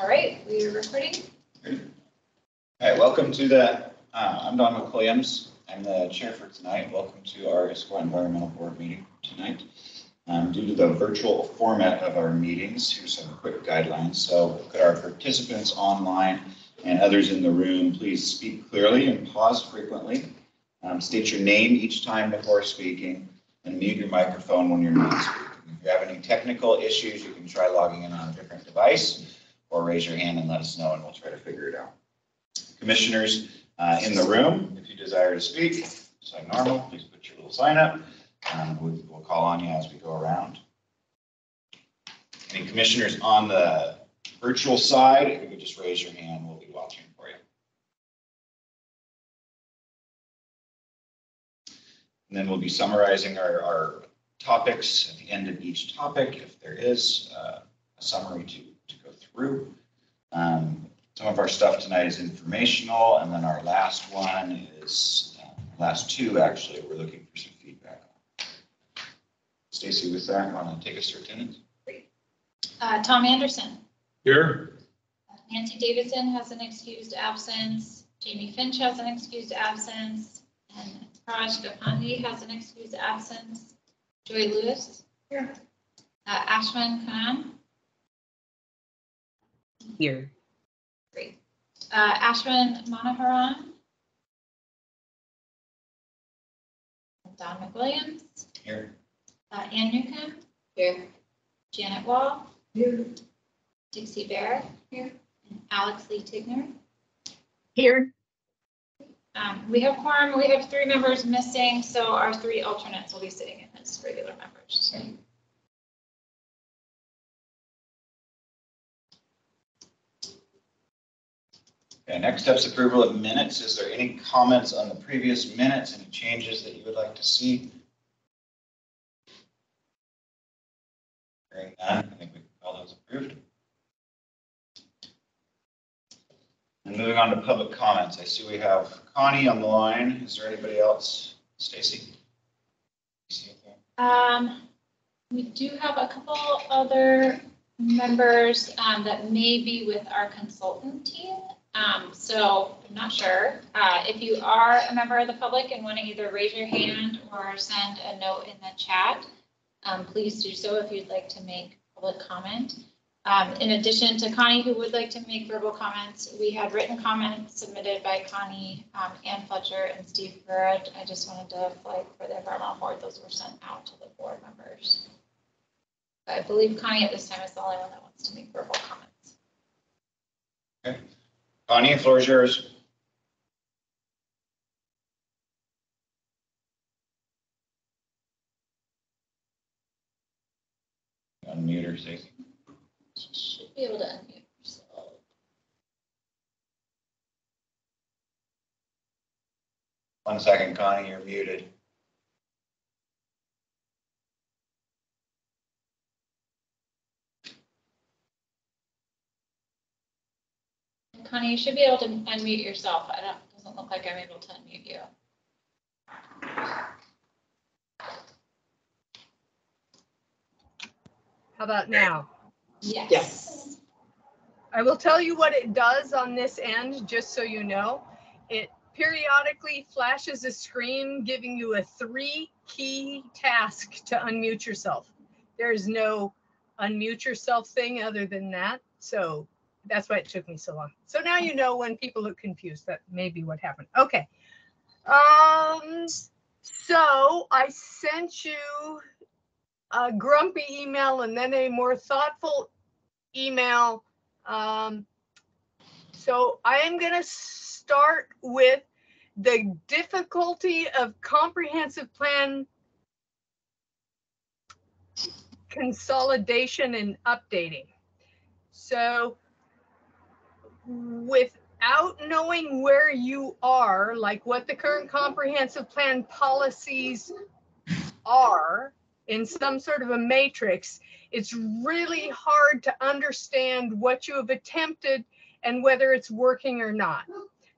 All right, we are recording. All right, welcome to the, uh, I'm Don McWilliams. I'm the chair for tonight. Welcome to our Issaquah Environmental Board meeting tonight. Um, Due to the virtual format of our meetings, here's some quick guidelines. So could our participants online and others in the room, please speak clearly and pause frequently. Um, State your name each time before speaking and mute your microphone when you're not speaking. If you have any technical issues, you can try logging in on a different device or raise your hand and let us know and we'll try to figure it out. Commissioners uh, in the room, if you desire to speak, just like normal, please put your little sign up. Um, we- We'll call on you as we go around. Any commissioners on the virtual side, if you could just raise your hand, we'll be watching for you. And then we'll be summarizing our, our topics at the end of each topic, if there is uh, a summary to, through. Um, Some of our stuff tonight is informational, and then our last one is, uh, last two, actually, we're looking for some feedback. Stacy, with that, want to take us through attendance? Uh, Tom Anderson, Here. Nancy Davidson has an excused absence, Jamie Finch has an excused absence, and Raj Gopandi has an excused absence. Joy Lewis. Here. Uh, Ashwin Khan, Here. great. Uh, Ashwin Manoharan. Don McWilliams, Here. uh, Ann Newcomb. Here. Janet Wall. Here. Dixie Barrett. Here. And Alex Lee Tigner. Here. Um, we have quorum, we have three members missing, so our three alternates will be sitting in as regular members. Okay, next up's approval of minutes. Is there any comments on the previous minutes, any changes that you would like to see? Hearing none, I think we can call those approved. And moving on to public comments, I see we have Connie on the line. Is there anybody else? Stacy? Um, we do have a couple other members, um, that may be with our consultant team. Um, so I'm not sure. Uh, if you are a member of the public and want to either raise your hand or send a note in the chat, um, please do so if you'd like to make public comment. Um, in addition to Connie, who would like to make verbal comments, we had written comments submitted by Connie, um, Ann Fletcher and Steve Burrett. I just wanted to flag for the environmental board, those were sent out to the board members. I believe Connie at this time is the only one that wants to make verbal comments. Connie, floor is yours. Unmute her, Stacy. She Should be able to unmute yourself. One second, Connie, you're muted. Connie, you should be able to unmute yourself. I don't, doesn't look like I'm able to unmute you. How about now? Yes. Yes. I will tell you what it does on this end, just so you know. It periodically flashes a screen giving you a three key task to unmute yourself. There is no unmute yourself thing other than that. So that's why it took me so long. So now you know when people look confused, that may be what happened. Okay. Um, so I sent you a grumpy email and then a more thoughtful email. Um, so I am going to start with the difficulty of comprehensive plan consolidation and updating. So without knowing where you are, like what the current comprehensive plan policies are in some sort of a matrix, it's really hard to understand what you have attempted and whether it's working or not.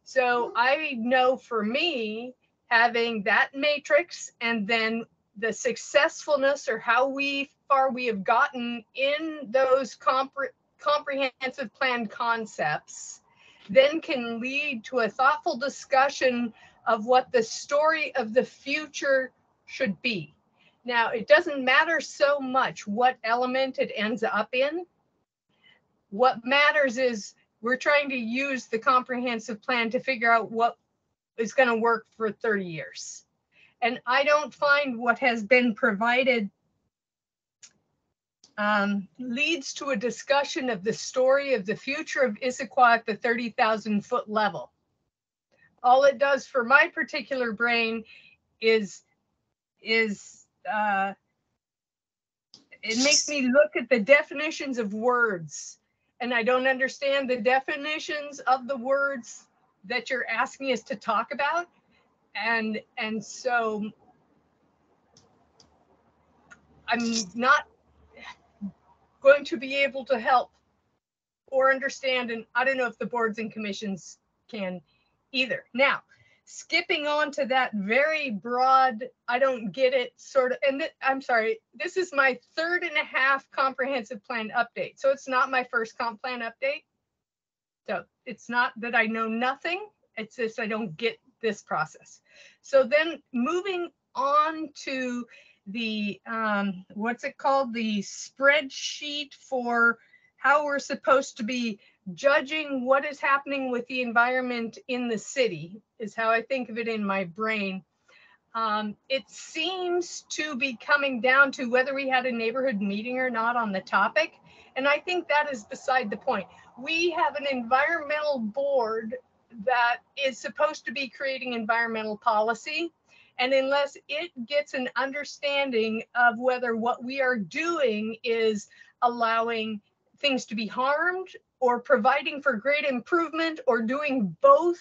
So I know for me, having that matrix and then the successfulness or how we far we have gotten in those compre- comprehensive plan concepts then can lead to a thoughtful discussion of what the story of the future should be. Now, it doesn't matter so much what element it ends up in. What matters is we're trying to use the comprehensive plan to figure out what is going to work for 30 years. And I don't find what has been provided um, leads to a discussion of the story of the future of Issaquah at the 30,000 foot level. All it does for my particular brain is, is, uh, it makes me look at the definitions of words and I don't understand the definitions of the words that you're asking us to talk about. And, and so I'm not going to be able to help or understand, and I don't know if the boards and commissions can either. Now, skipping on to that very broad, I don't get it sort of, and I'm sorry, this is my third and a half comprehensive plan update. So it's not my first comp plan update. So it's not that I know nothing, it's just I don't get this process. So then moving on to the, um, what's it called? The spreadsheet for how we're supposed to be judging what is happening with the environment in the city is how I think of it in my brain. Um, it seems to be coming down to whether we had a neighborhood meeting or not on the topic. And I think that is beside the point. We have an environmental board that is supposed to be creating environmental policy. And unless it gets an understanding of whether what we are doing is allowing things to be harmed or providing for great improvement or doing both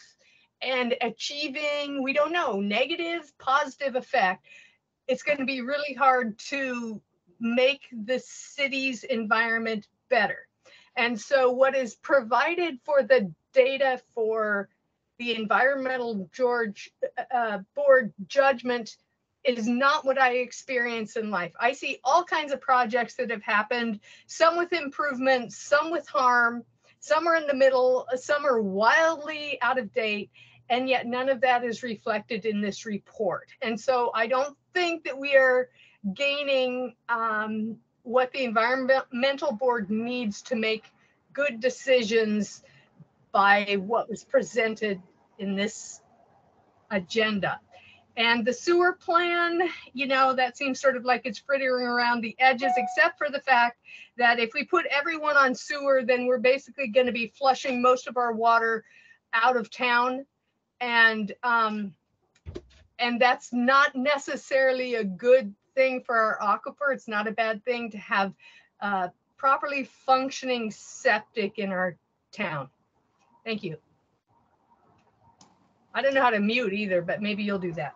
and achieving, we don't know, negative, positive effect, it's going to be really hard to make the city's environment better. And so what is provided for the data for the environmental George uh, board judgment is not what I experience in life. I see all kinds of projects that have happened, some with improvement, some with harm, some are in the middle, some are wildly out of date, and yet none of that is reflected in this report. And so I don't think that we are gaining um, what the environmental board needs to make good decisions by what was presented in this agenda. And the sewer plan, you know, that seems sort of like it's frittering around the edges, except for the fact that if we put everyone on sewer, then we're basically going to be flushing most of our water out of town. And um, and that's not necessarily a good thing for our aquifer. It's not a bad thing to have uh, properly functioning septic in our town. Thank you. I don't know how to mute either, but maybe you'll do that.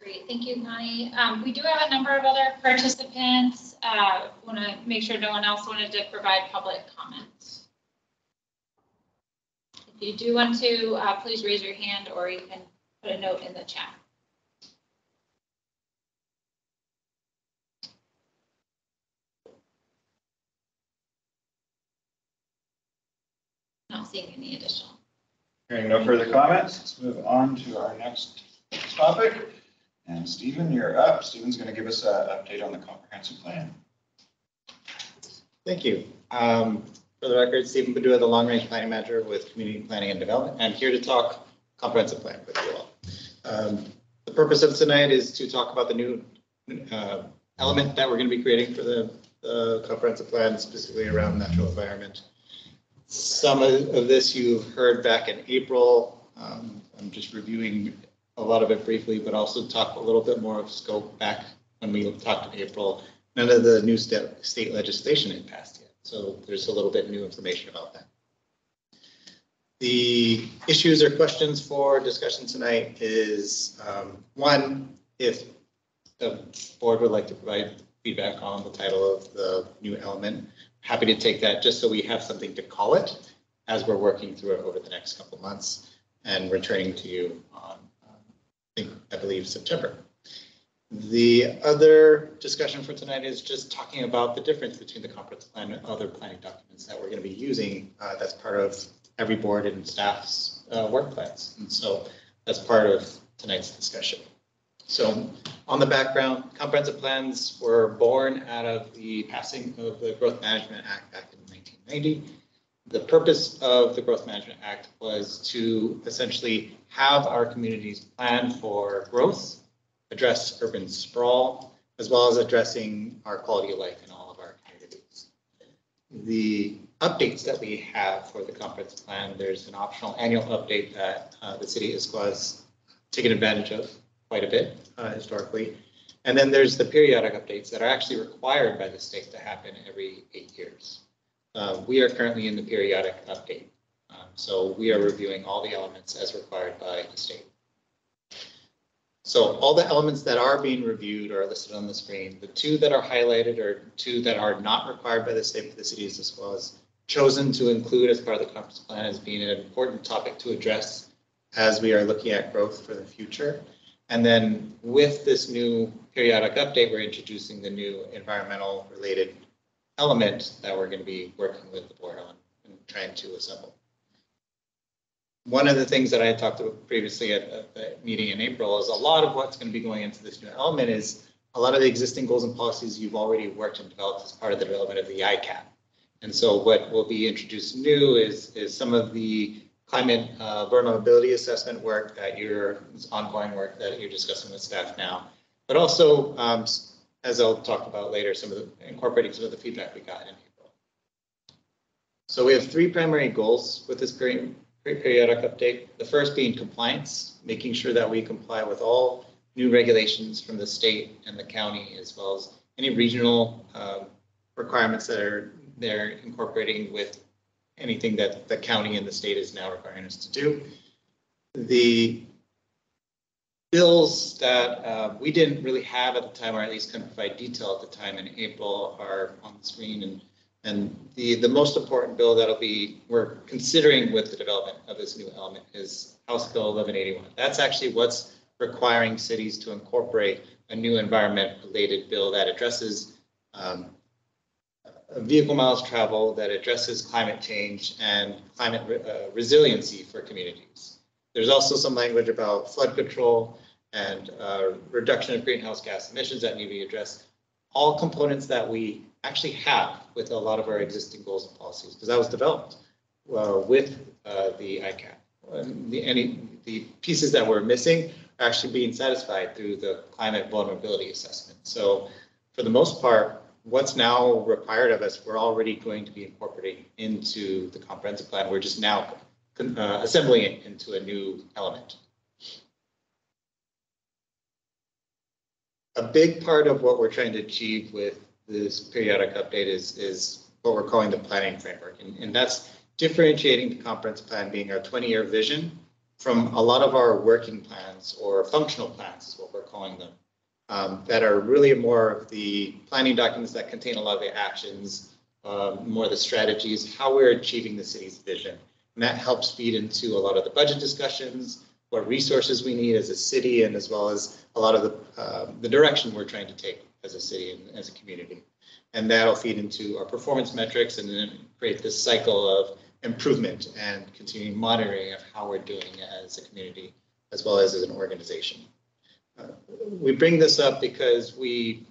Great, thank you, Connie. Um, we do have a number of other participants. Uh, want to make sure no one else wanted to provide public comments. If you do want to, uh, please raise your hand or you can put a note in the chat. Not seeing any additional. Hearing no further comments, let's move on to our next topic. And Stephen, you're up. Stephen's going to give us an update on the comprehensive plan. Thank you. Um, For the record, Stephen Padua, the Long Range Planning Manager with Community Planning and Development. I'm here to talk comprehensive plan with you all. Um, The purpose of tonight is to talk about the new uh, element that we're going to be creating for the the comprehensive plan, specifically around natural environment. Some of this you've heard back in April. Um, I'm just reviewing a lot of it briefly, but also talk a little bit more of scope back when we talked in April. None of the new state, state legislation had passed yet, so there's a little bit new information about that. The issues or questions for discussion tonight is, um, one, if the board would like to provide feedback on the title of the new element, happy to take that just so we have something to call it as we're working through it over the next couple months and returning to you on, um, I think, I believe September. The other discussion for tonight is just talking about the difference between the conference plan and other planning documents that we're going to be using. uh, That's part of every board and staff's uh, work plans. And so that's part of tonight's discussion. So on the background, comprehensive plans were born out of the passing of the Growth Management Act back in 1990. The purpose of the Growth Management Act was to essentially have our communities plan for growth, address urban sprawl, as well as addressing our quality of life in all of our communities. The updates that we have for the comprehensive plan, there's an optional annual update that uh, the city has taken advantage of quite a bit uh, historically. And then there's the periodic updates that are actually required by the state to happen every eight years. Uh, We are currently in the periodic update. Um, So we are reviewing all the elements as required by the state. So all the elements that are being reviewed are listed on the screen. The two that are highlighted are two that are not required by the state for the cities as well as chosen to include as part of the conference plan as being an important topic to address as we are looking at growth for the future. And then with this new periodic update, we're introducing the new environmental related element that we're going to be working with the board on and trying to assemble. One of the things that I talked about previously at at the meeting in April is a lot of what's going to be going into this new element is a lot of the existing goals and policies you've already worked and developed as part of the development of the ICAP. And so what will be introduced new is, is some of the climate uh, vulnerability assessment work that you're, ongoing work that you're discussing with staff now. But also, um, as I'll talk about later, some of the, incorporating some of the feedback we got in April. So we have three primary goals with this peri- periodic update. The first being compliance, making sure that we comply with all new regulations from the state and the county, as well as any regional um, requirements that are they're incorporating with anything that the county and the state is now requiring us to do. The bills that uh, we didn't really have at the time, or at least couldn't provide detail at the time in April, are on the screen. And, and the, the most important bill that'll be, we're considering with the development of this new element is House Bill 1181. That's actually what's requiring cities to incorporate a new environment-related bill that addresses um, vehicle miles travel that addresses climate change and climate re- uh, resiliency for communities. There's also some language about flood control and uh, reduction of greenhouse gas emissions that need to be addressed. All components that we actually have with a lot of our existing goals and policies, because that was developed uh, with uh, the ICAP. The, any, the pieces that we're missing are actually being satisfied through the climate vulnerability assessment. So for the most part, what's now required of us, we're already going to be incorporating into the comprehensive plan. We're just now uh, assembling it into a new element. A big part of what we're trying to achieve with this periodic update is, is what we're calling the planning framework. And, and that's differentiating the comprehensive plan being our 20-year vision from a lot of our working plans or functional plans is what we're calling them um, that are really more of the planning documents that contain a lot of the actions, um, more the strategies, how we're achieving the city's vision. And that helps feed into a lot of the budget discussions, what resources we need as a city, and as well as a lot of the, uh, the direction we're trying to take as a city and as a community. And that'll feed into our performance metrics and then create this cycle of improvement and continuing monitoring of how we're doing as a community as well as as an organization. We bring this up because we,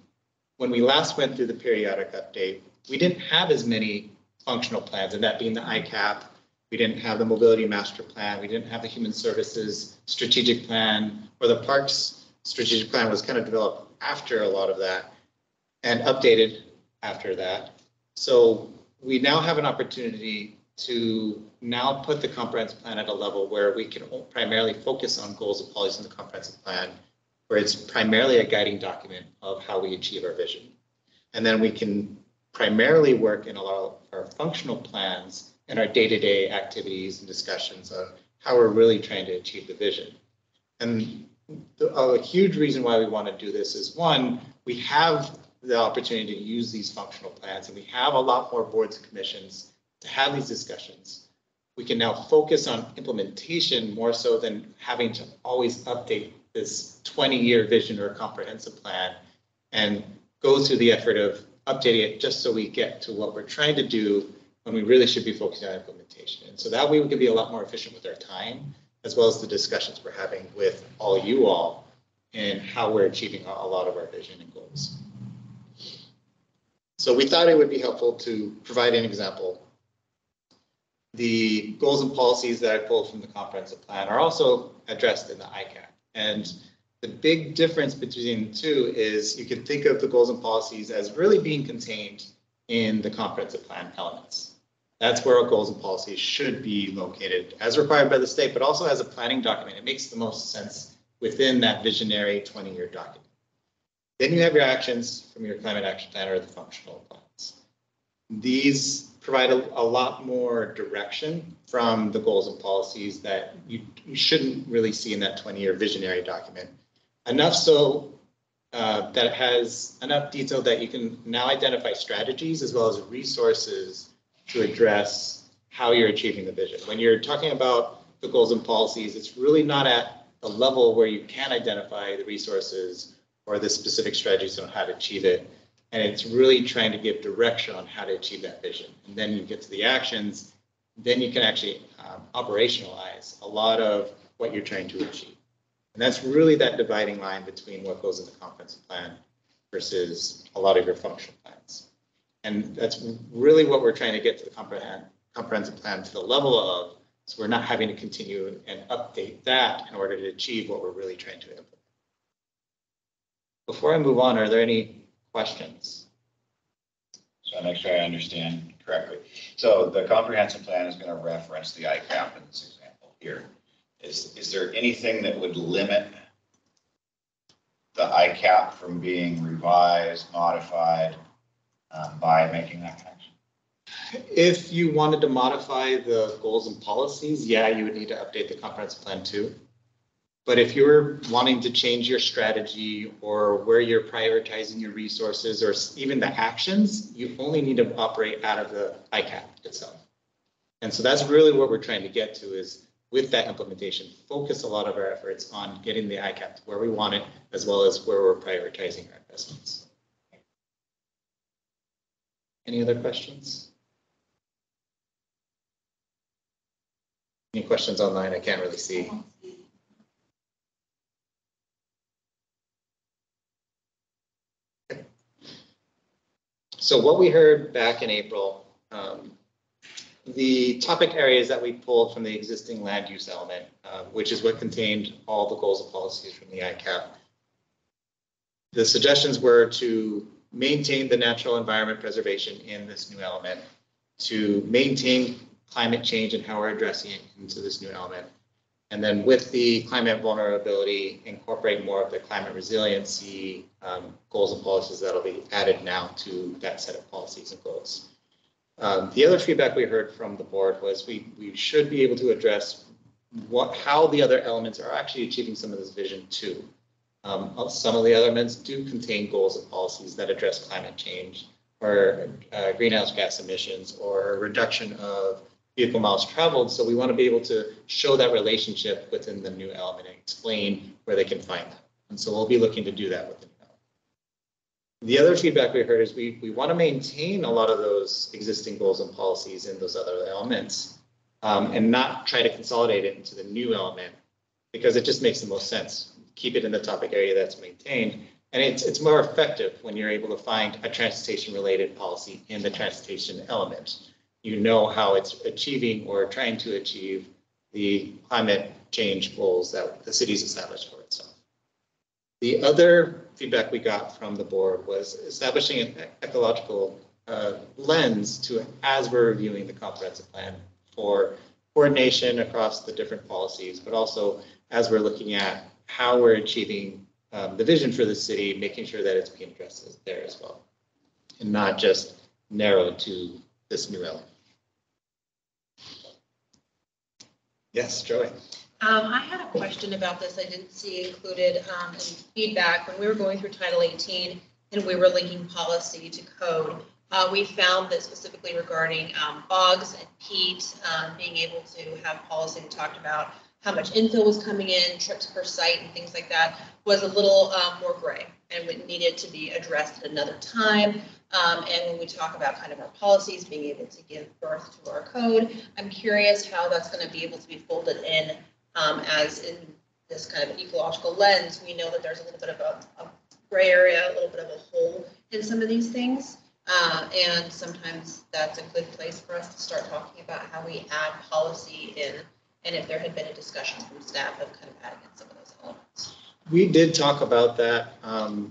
when we last went through the periodic update, we didn't have as many functional plans, and that being the ICAP. We didn't have the mobility master plan. We didn't have the human services strategic plan, or the parks strategic plan was kind of developed after a lot of that and updated after that. So we now have an opportunity to now put the comprehensive plan at a level where we can primarily focus on goals and policies in the comprehensive plan where it's primarily a guiding document of how we achieve our vision. And then we can primarily work in a lot of our functional plans and our day-to-day activities and discussions of how we're really trying to achieve the vision. And the, a huge reason why we want to do this is one, we have the opportunity to use these functional plans and we have a lot more boards and commissions to have these discussions. We can now focus on implementation more so than having to always update this twenty-year vision or comprehensive plan and go through the effort of updating it just so we get to what we're trying to do when we really should be focusing on implementation. And so that way we can be a lot more efficient with our time, as well as the discussions we're having with all you all and how we're achieving a a lot of our vision and goals. So we thought it would be helpful to provide an example. The goals and policies that I pulled from the comprehensive plan are also addressed in the ICAP. And the big difference between the two is you can think of the goals and policies as really being contained in the comprehensive plan elements. That's where our goals and policies should be located as required by the state, but also as a planning document. It makes the most sense within that visionary 20-year document. Then you have your actions from your climate action plan or the functional plans. These provide a, a lot more direction from the goals and policies that you, you shouldn't really see in that 20-year visionary document. Enough so uh, that it has enough detail that you can now identify strategies as well as resources to address how you're achieving the vision. When you're talking about the goals and policies, it's really not at the level where you can identify the resources or the specific strategies on how to achieve it. And it's really trying to give direction on how to achieve that vision. And then you get to the actions, then you can actually um, operationalize a lot of what you're trying to achieve. And that's really that dividing line between what goes in the comprehensive plan versus a lot of your functional plans. And that's really what we're trying to get to the comprehend, comprehensive plan to the level of, so we're not having to continue and update that in order to achieve what we're really trying to implement. Before I move on, are there any questions? So I make sure I understand correctly. So the comprehensive plan is going to reference the ICAP in this example here. Is, is there anything that would limit the ICAP from being revised, modified um, by making that connection? If you wanted to modify the goals and policies, yeah, you would need to update the comprehensive plan too. But if you're wanting to change your strategy or where you're prioritizing your resources or even the actions, you only need to operate out of the ICAP itself. And so that's really what we're trying to get to is with that implementation, focus a lot of our efforts on getting the ICAP to where we want it, as well as where we're prioritizing our investments. Any other questions? Any questions online? I can't really see. So what we heard back in April, um, the topic areas that we pulled from the existing land use element, uh, which is what contained all the goals and policies from the ICAP. The suggestions were to maintain the natural environment preservation in this new element, to maintain climate change and how we're addressing it into this new element. And then with the climate vulnerability, incorporate more of the climate resiliency um, goals and policies that'll be added now to that set of policies and goals. Um, the other feedback we heard from the board was we, we should be able to address what, how the other elements are actually achieving some of this vision too. Um, some of the elements do contain goals and policies that address climate change or uh, greenhouse gas emissions or reduction of vehicle miles traveled. So we want to be able to show that relationship within the new element and explain where they can find them. And so we'll be looking to do that with the new element. The other feedback we heard is we, we want to maintain a lot of those existing goals and policies in those other elements um, and not try to consolidate it into the new element because it just makes the most sense. Keep it in the topic area that's maintained. And it's, it's more effective when you're able to find a transportation related policy in the transportation element you know how it's achieving or trying to achieve the climate change goals that the city's established for itself. The other feedback we got from the board was establishing an ecological uh, lens to as we're reviewing the comprehensive plan for coordination across the different policies, but also as we're looking at how we're achieving um, the vision for the city, making sure that it's being addressed there as well, and not just narrowed to this new element. Yes, Joey. Um, I had a question about this I didn't see included, um, in feedback. When we were going through Title 18 and we were linking policy to code, uh, we found that specifically regarding, um, bogs and peat, um, being able to have policy that talked about, how much infill was coming in, trips per site and things like that was a little um, more gray and would needed to be addressed at another time. Um, And when we talk about kind of our policies, being able to give birth to our code, I'm curious how that's going to be able to be folded in um, as in this kind of ecological lens. We know that there's a little bit of a a gray area, a little bit of a hole in some of these things. Uh, And sometimes that's a good place for us to start talking about how we add policy in. And if there had been a discussion from staff of kind of adding in some of those elements. We did talk about that um,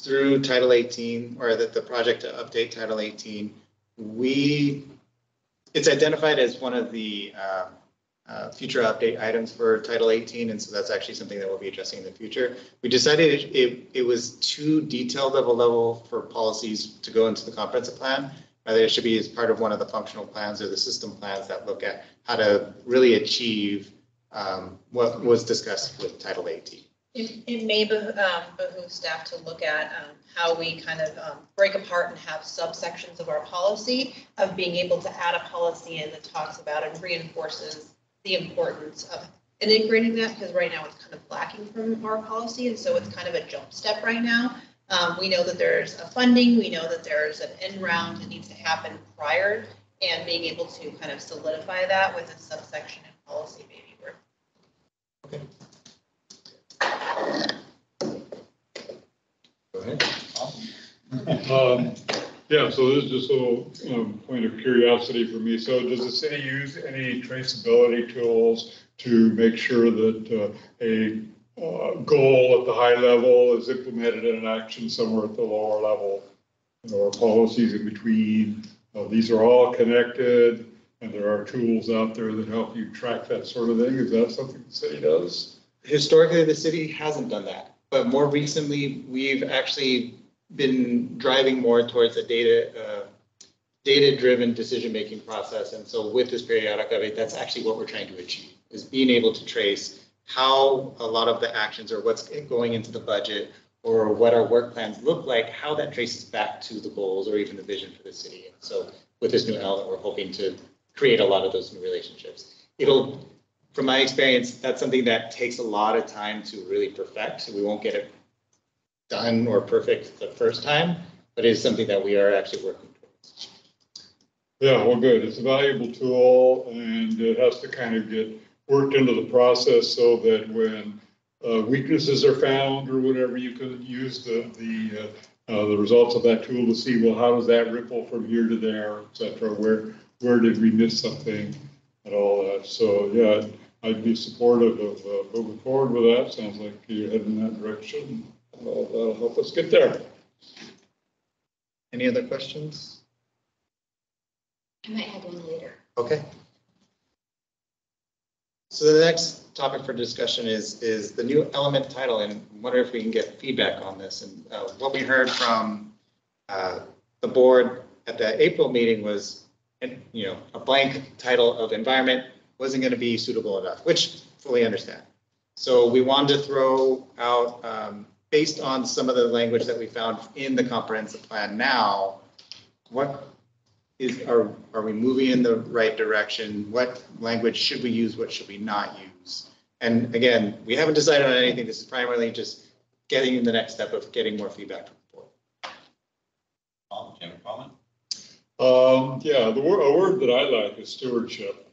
through Title 18, or the, the project to update Title 18. We, it's identified as one of the uh, uh, future update items for Title 18, and so that's actually something that we'll be addressing in the future. We decided it- it, it was too detailed of a level for policies to go into the comprehensive plan. Rather, it should be as part of one of the functional plans or the system plans that look at how to really achieve um, what was discussed with Title 18. It, it may um, behoove staff to look at um, how we kind of um, break apart and have subsections of our policy of being able to add a policy in that talks about and reinforces the importance of integrating that, because right now it's kind of lacking from our policy, and so it's kind of a jump step right now. Um, We know that there's a funding, we know that there's an end round that needs to happen prior, and being able to kind of solidify that with a subsection in policy maybe worth Go ahead. Um, Yeah, so this is just a little um, point of curiosity for me. So does the city use any traceability tools to make sure that uh, a uh, goal at the high level is implemented in an action somewhere at the lower level? Or policies in between? Uh, These are all connected and there are tools out there that help you track that sort of thing. Is that something the city does? Historically, the city hasn't done that, but more recently, we've actually been driving more towards a data, uh, data-driven decision-making process. And so with this periodic update, that's actually what we're trying to achieve, is being able to trace how a lot of the actions or what's going into the budget or what our work plans look like, how that traces back to the goals or even the vision for the city. And so with this new element, we're hoping to create a lot of those new relationships. It'll, from my experience, that's something that takes a lot of time to really perfect. So we won't get it done or perfect the first time, but it is something that we are actually working towards. Yeah, well, good. It's a valuable tool and it has to kind of get worked into the process so that when uh, weaknesses are found or whatever, you can use the, the, uh, uh, the results of that tool to see, well, how does that ripple from here to there, et cetera? Where, where did we miss something and all that? So, yeah, I'd be supportive of uh, moving forward with that. Sounds like you're heading in that direction. That'll that'll help us get there. Any other questions? I might have one later. Okay. So the next topic for discussion is, is the new element title, and wonder if we can get feedback on this. And uh, what we heard from uh, the board at the April meeting was, and, you know, a blank title of environment wasn't going to be suitable enough, which fully understand. So we wanted to throw out, um, based on some of the language that we found in the comprehensive plan now, what is, are, are we moving in the right direction? What language should we use? What should we not use? And again, we haven't decided on anything. This is primarily just getting in the next step of getting more feedback from the board. Paul, do you have a comment? Um, yeah, the word, a word that I like is stewardship.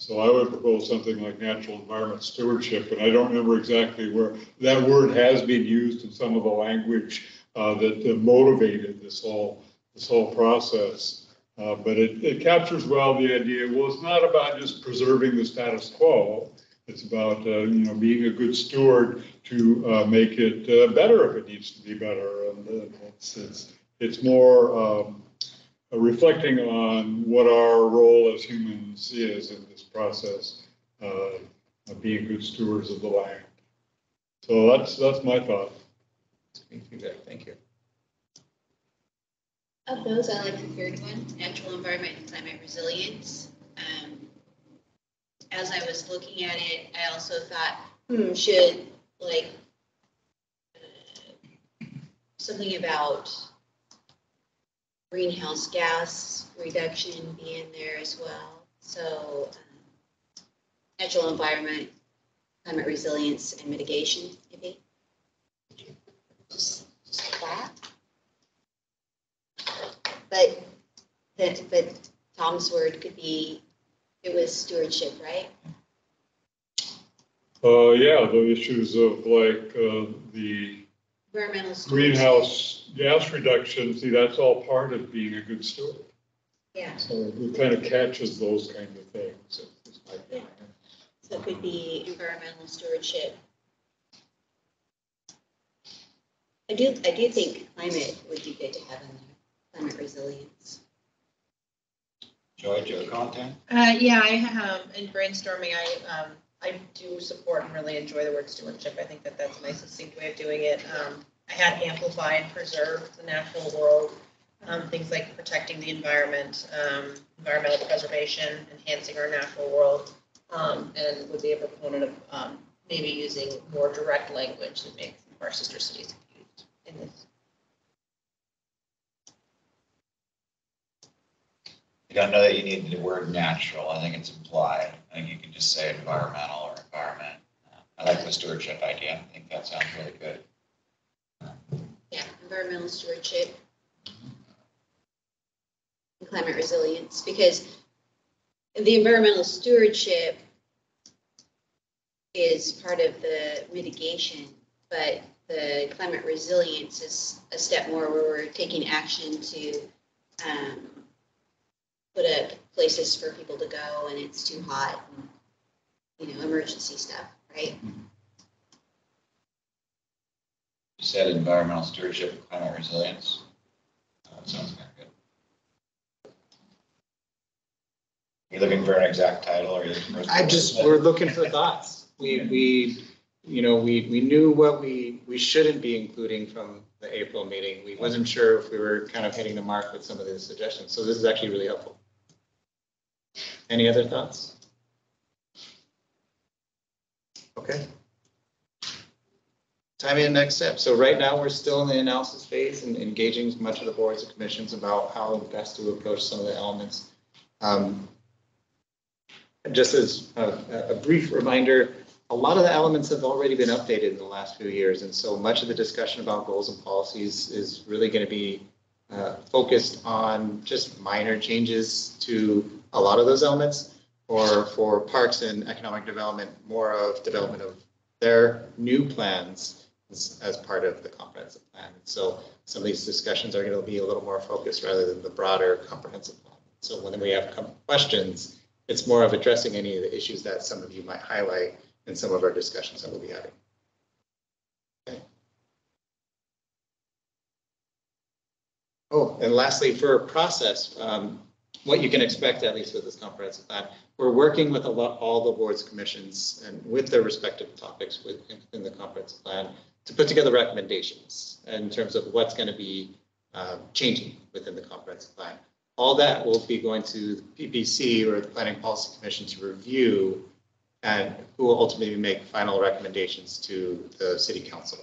So I would propose something like natural environment stewardship, and I don't remember exactly where that word has been used in some of the language uh, that that motivated this whole, this whole process. Uh, but it, it captures well the idea, well, it's not about just preserving the status quo. It's about, uh, you know, being a good steward to uh, make it uh, better if it needs to be better. And uh, it's, it's, it's more, um, reflecting on what our role as humans is in process, uh, of being good stewards of the land. So that's, that's my thought. Great feedback. Thank you. Of those, I like the third one, natural environment and climate resilience. Um, As I was looking at it, I also thought, hmm, should like uh, something about greenhouse gas reduction be in there as well? So um, natural environment, climate resilience and mitigation, maybe? Just just like that. But, that, but Tom's word could be, it was stewardship, right? Uh, yeah, the issues of like, uh, the Environmental stewardship. greenhouse gas reduction, see, that's all part of being a good steward. Yeah, So it kind of catches those kind of things. feeling. So it could be environmental stewardship. I do, I do think climate would be good to have in there, climate resilience. Joy, Joe content? Uh, yeah, I, um, in brainstorming, I, um, I do support and really enjoy the word stewardship. I think that that's a nice succinct way of doing it. Um, I had amplify and preserve the natural world, um, things like protecting the environment, um, environmental preservation, enhancing our natural world. Um, and would be a proponent of, um, maybe using more direct language that makes our sister cities used in this. I don't know that you need the word natural. I think it's implied. I think you can just say environmental or environment. Uh, I like the stewardship idea. I think that sounds really good. Yeah, environmental stewardship. and Climate resilience, because the environmental stewardship is part of the mitigation, but the climate resilience is a step more where we're taking action to um, put up places for people to go and it's too hot, and you know, emergency stuff, right? You said environmental stewardship and climate resilience. Uh, That sounds kind of good. You looking for an exact title or? you looking for- I just, we're looking for thoughts. We, we, you know, we, we knew what we, we shouldn't be including from the April meeting. We wasn't sure if we were kind of hitting the mark with some of the suggestions, so this is actually really helpful. Any other thoughts? Okay. Time in next step. So right now, we're still in the analysis phase and engaging much of the boards and commissions about how best to approach some of the elements. Um, just as a, a brief reminder, a lot of the elements have already been updated in the last few years. And so much of the discussion about goals and policies is really going to be uh, focused on just minor changes to a lot of those elements. Or for parks and economic development, more of development of their new plans as, as part of the comprehensive plan. So some of these discussions are going to be a little more focused rather than the broader comprehensive plan. So when we have questions, it's more of addressing any of the issues that some of you might highlight in some of our discussions that we'll be having. Okay. Oh, and lastly, for process, um, what you can expect, at least with this comprehensive plan, we're working with lot, all the boards, commissions, and with their respective topics within within the comprehensive plan to put together recommendations in terms of what's going to be uh, changing within the comprehensive plan. All that will be going to the PPC or the Planning Policy Commission to review and who will ultimately make final recommendations to the city council.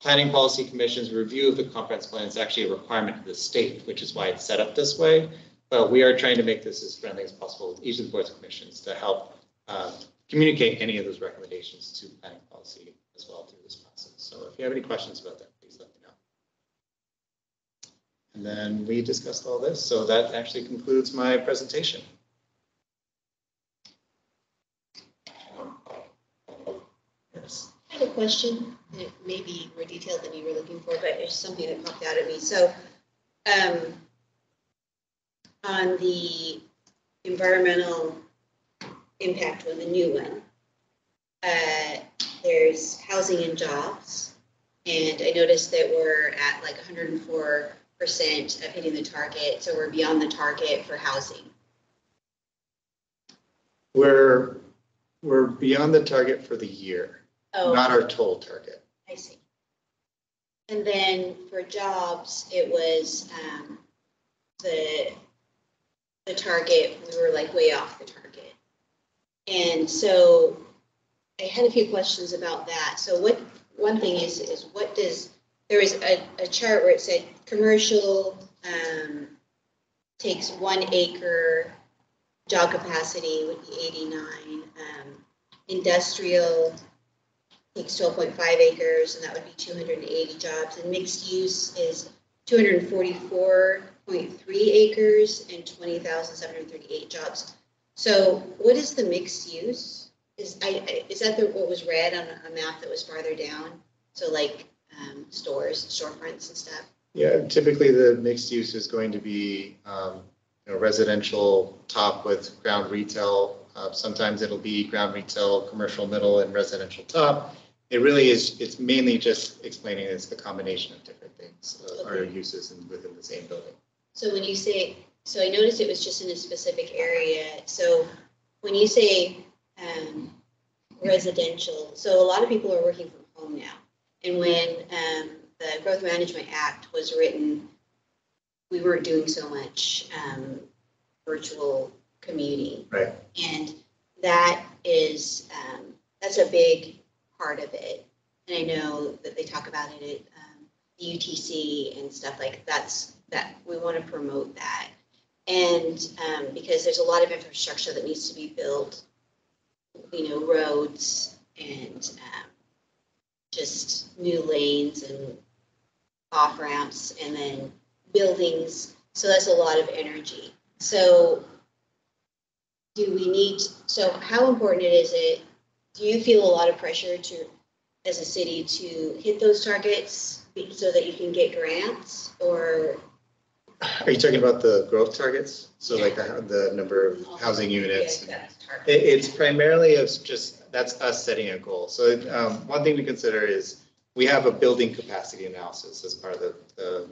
Planning Policy Commission's review of the comprehensive plan is actually a requirement of the state, which is why it's set up this way. But we are trying to make this as friendly as possible with each of the boards and commissions to help uh, communicate any of those recommendations to planning policy as well through this process. So if you have any questions about that, please let me know. And then we discussed all this, so that actually concludes my presentation. Yes. I have a question that may be more detailed than you were looking for, but it's something that popped out at me. So, um, on the environmental impact one, the new one, uh, there's housing and jobs. And I noticed that we're at like hundred and four percent of hitting the target, so we're beyond the target for housing. We're, we're beyond the target for the year, Oh. not our total target. I see. And then for jobs, it was, um, the, the target, we were like way off the target. And so I had a few questions about that. So what, one thing is, is what does, there was a, a chart where it said, commercial, um, takes one acre job capacity would be eighty-nine. Um, industrial takes twelve point five acres, and that would be two hundred and eighty jobs. And mixed use is two hundred and forty-four point three acres and twenty thousand seven hundred and thirty-eight jobs. So what is the mixed use? Is, I- is that the, what was read on a map that was farther down? So like, um, stores, storefronts and stuff? Yeah, typically the mixed use is going to be, um, you know, residential top with ground retail. Uh, sometimes it'll be ground retail, commercial middle and residential top. It really is, it's mainly just explaining it's the combination of different things, uh, or uses in- within the same building. So when you say, so I noticed it was just in a specific area, so when you say um, residential, so a lot of people are working from home now. And when um, the Growth Management Act was written, we weren't doing so much um, virtual commuting. Right. And that is, um, that's a big part of it. And I know that they talk about it at um, the UTC and stuff like that's, that, we want to promote that. And um, because there's a lot of infrastructure that needs to be built, you know, roads and um, just new lanes and off ramps and then buildings. So that's a lot of energy. So do we need, so how important is it? Do you feel a lot of pressure to, as a city, to hit those targets so that you can get grants or? Are you talking about the growth targets? So like the, the number of housing units? Yeah. It, it's primarily of just, that's us setting a goal. So, um, one thing to consider is we have a building capacity analysis as part of the, the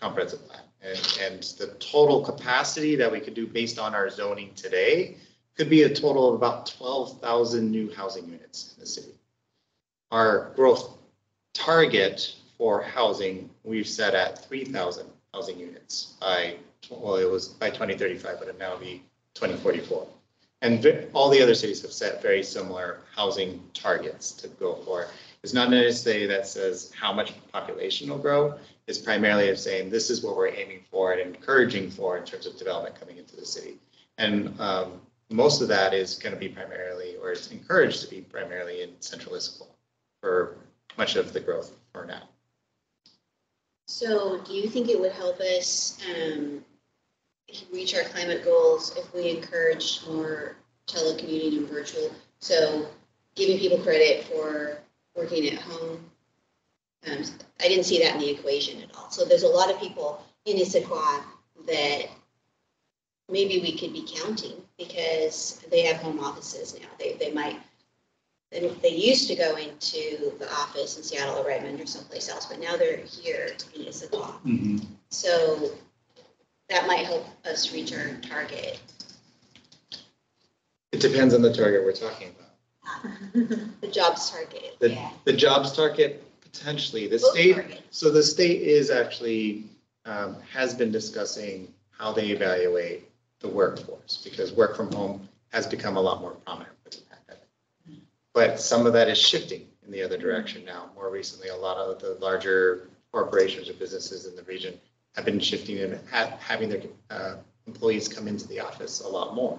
comprehensive plan. And, and the total capacity that we could do based on our zoning today could be a total of about twelve thousand new housing units in the city. Our growth target for housing, we've set at three thousand housing units by, well, it was by twenty thirty-five, but it now be twenty forty-four. And all the other cities have set very similar housing targets to go for. It's not necessarily that says how much population will grow. It's primarily of saying this is what we're aiming for and encouraging for in terms of development coming into the city. And um, most of that is going to be primarily, or it's encouraged to be primarily in central Issaquah for much of the growth for now. So do you think it would help us um, reach our climate goals if we encourage more telecommuting and virtual? So giving people credit for working at home. Um, I didn't see that in the equation at all. So there's a lot of people in Issaquah that maybe we could be counting because they have home offices now. They, they might, they, they used to go into the office in Seattle or Redmond or someplace else, but now they're here in Issaquah. So that might help us reach our target. It depends on the target we're talking about. The jobs target, The, yeah. the jobs target, potentially, the Both state, targets. so the state is actually, um, has been discussing how they evaluate the workforce, because work from home has become a lot more prominent with the pandemic. But some of that is shifting in the other direction now. More recently, a lot of the larger corporations or businesses in the region have been shifting and ha- having their, uh, employees come into the office a lot more.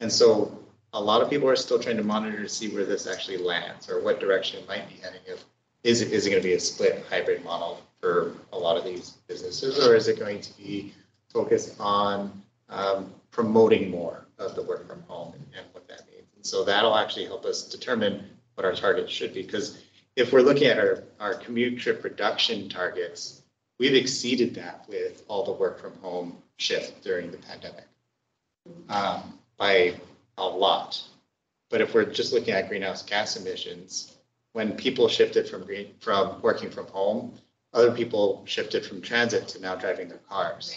And so a lot of people are still trying to monitor to see where this actually lands or what direction it might be heading. If, is it, is it going to be a split hybrid model for a lot of these businesses? Or is it going to be focused on um, promoting more of the work from home and and what that means? And so that'll actually help us determine what our targets should be. Because if we're looking at our, our commute trip reduction targets, we've exceeded that with all the work from home shift during the pandemic um, by a lot. But if we're just looking at greenhouse gas emissions, when people shifted from green, from working from home, other people shifted from transit to now driving their cars.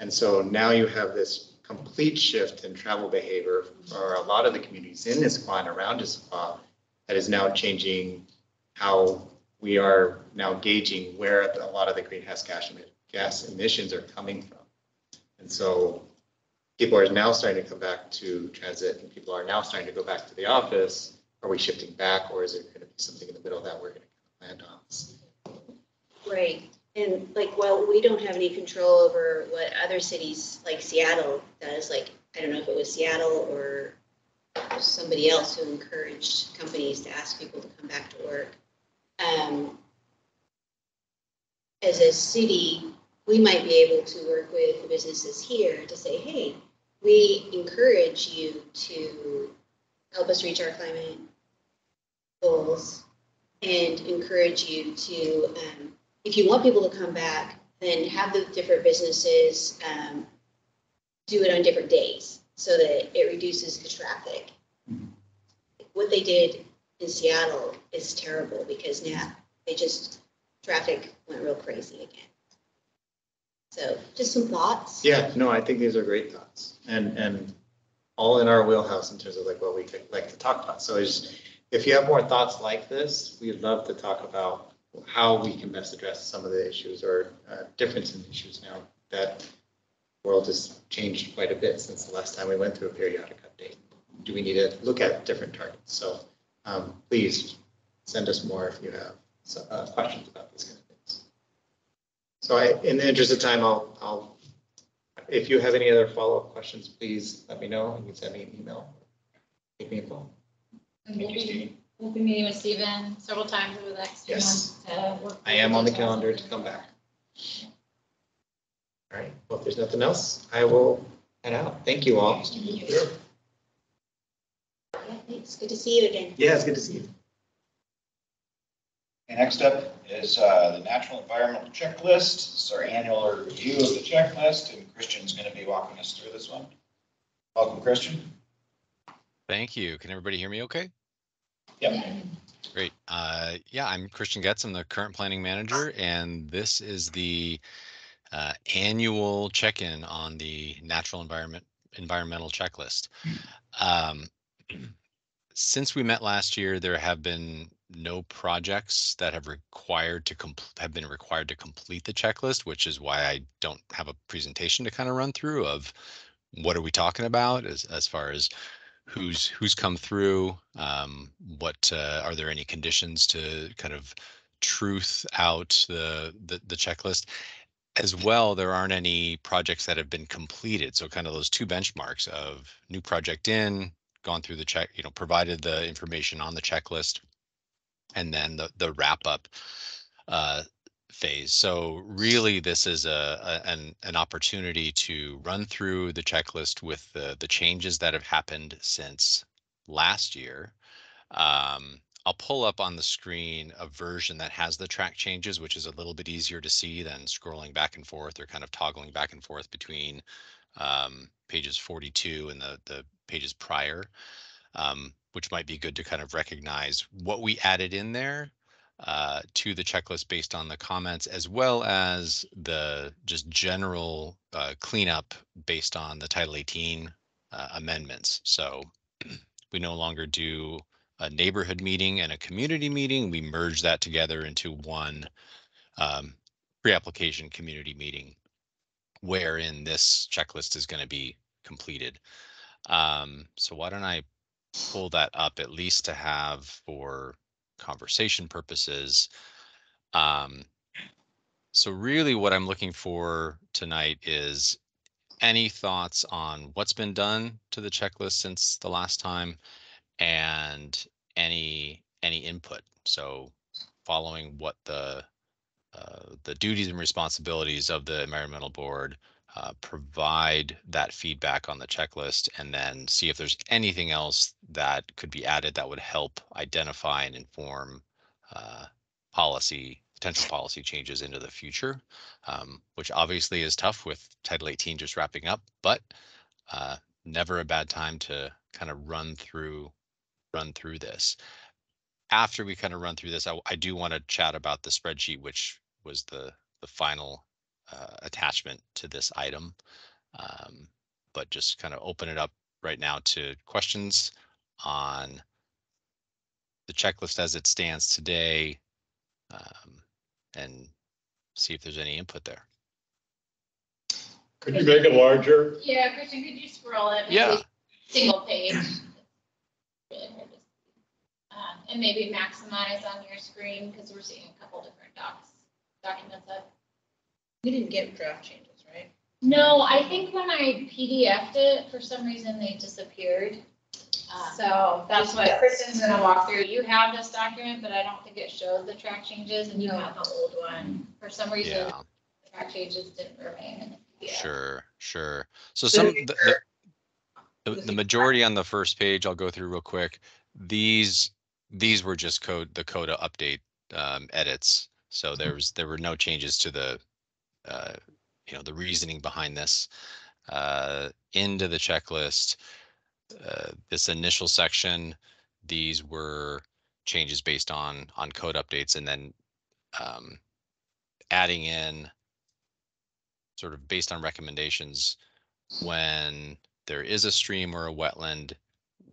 And so now you have this complete shift in travel behavior for a lot of the communities in Issaquah and around Issaquah that is now changing how we are now gauging where a lot of the greenhouse gas gas emissions are coming from. And so people are now starting to come back to transit and people are now starting to go back to the office. Are we shifting back or is it going to be something in the middle that we're going to land on? Right, and like, while we don't have any control over what other cities like Seattle does, like I don't know if it was Seattle or somebody else who encouraged companies to ask people to come back to work. Um, as a city, we might be able to work with the businesses here to say, hey, we encourage you to help us reach our climate goals and encourage you to, um, if you want people to come back, then have the different businesses um, do it on different days so that it reduces the traffic. What they did in Seattle is terrible because now they just, traffic went real crazy again. So just some thoughts. Yeah, no, I think these are great thoughts and, and all in our wheelhouse in terms of like what we could like to talk about. So if you have more thoughts like this, we'd love to talk about how we can best address some of the issues or uh, difference in issues now that world has changed quite a bit since the last time we went through a periodic update. Do we need to look at different targets? So um, please send us more if you have uh, questions about this kind of. So I, in the interest of time, I'll, I'll, if you have any other follow-up questions, please let me know. You can send me an email. Give me a call. And we'll you, be, Steve. we'll be meeting with Stephen several times over the next few Yes. months to work. I am on the calendar to come back. All right, well, if there's nothing else, I will head out. Thank you all. Yeah, thanks. Good to see you again. Yeah, it's good to see you. Okay, next up is uh, the natural environmental checklist. This is our annual review of the checklist, and Christian's going to be walking us through this one. Welcome, Christian. Thank you. Can everybody hear me okay? Yep. Great. Uh, yeah, I'm Christian Getz. I'm the current planning manager, and this is the uh, annual check-in on the natural environment environmental checklist. Um, since we met last year, there have been no projects that have required to have been required to complete the checklist, which is why I don't have a presentation to kind of run through of what are we talking about as as far as who's who's come through um what uh, are there any conditions to kind of truth out the, the the checklist? As well there aren't any projects that have been completed so kind of those two benchmarks of new project in gone through the check you know provided the information on the checklist and then the the wrap up uh phase. So really, this is a, a- an an opportunity to run through the checklist with the the changes that have happened since last year. Um, I'll pull up on the screen a version that has the track changes, which is a little bit easier to see than scrolling back and forth or kind of toggling back and forth between um, pages 42 and the the pages prior, um, which might be good to kind of recognize what we added in there uh, to the checklist based on the comments, as well as the just general uh, cleanup based on the Title 18 uh, amendments. So we no longer do a neighborhood meeting and a community meeting. We merge that together into one um, pre-application community meeting, wherein this checklist is going to be completed. Um, so why don't I pull that up at least to have for conversation purposes. Um, so really what I'm looking for tonight is any thoughts on what's been done to the checklist since the last time and any any input. So following what the uh, the duties and responsibilities of the environmental board uh, provide that feedback on the checklist and then see if there's anything else that could be added that would help identify and inform uh, policy, potential policy changes into the future, um, which obviously is tough with Title 18 just wrapping up, but uh, never a bad time to kind of run through run through this. After we kind of run through this, I, I do want to chat about the spreadsheet, which was the the final uh, attachment to this item. Um, but just kind of open it up right now to questions on the checklist as it stands today um, and see if there's any input there. Could you make it larger? Yeah, Christian, could you scroll it? maybe Yeah. Single page. Really hard to see. Um, And maybe maximize on your screen, because we're seeing a couple different docs, documents up. We didn't get draft changes, right? No, I think when I PDFed it, for some reason they disappeared. So that's what Kristen's gonna walk through. You have this document, but I don't think it showed the track changes and you have the old one. For some reason, Yeah, the track changes didn't remain in the PDF. sure, sure. So So some, the, the, the, the are- majority on the first page, I'll go through real quick. These, these were just code, the CODA update, um, edits. So there was, there were no changes to the, uh, you know, the reasoning behind this. Uh, into the checklist, uh, this initial section, these were changes based on, on code updates and then, um, adding in sort of based on recommendations, when there is a stream or a wetland,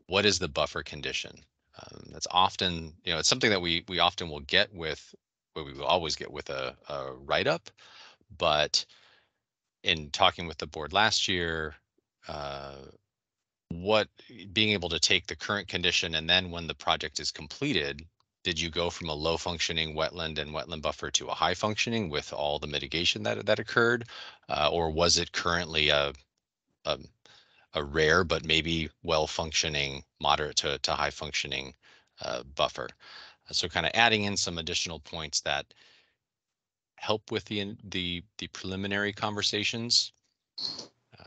what is the buffer condition? Um, that's often, you know, it's something that we, we often will get with, well, we will always get with a, a write-up, but in talking with the board last year, uh, what, being able to take the current condition and then when the project is completed, did you go from a low functioning wetland and wetland buffer to a high functioning with all the mitigation that, that occurred? Uh, or was it currently a, a, a rare but maybe well functioning, moderate to, to high functioning uh, buffer? So kind of adding in some additional points that help with the, the, the preliminary conversations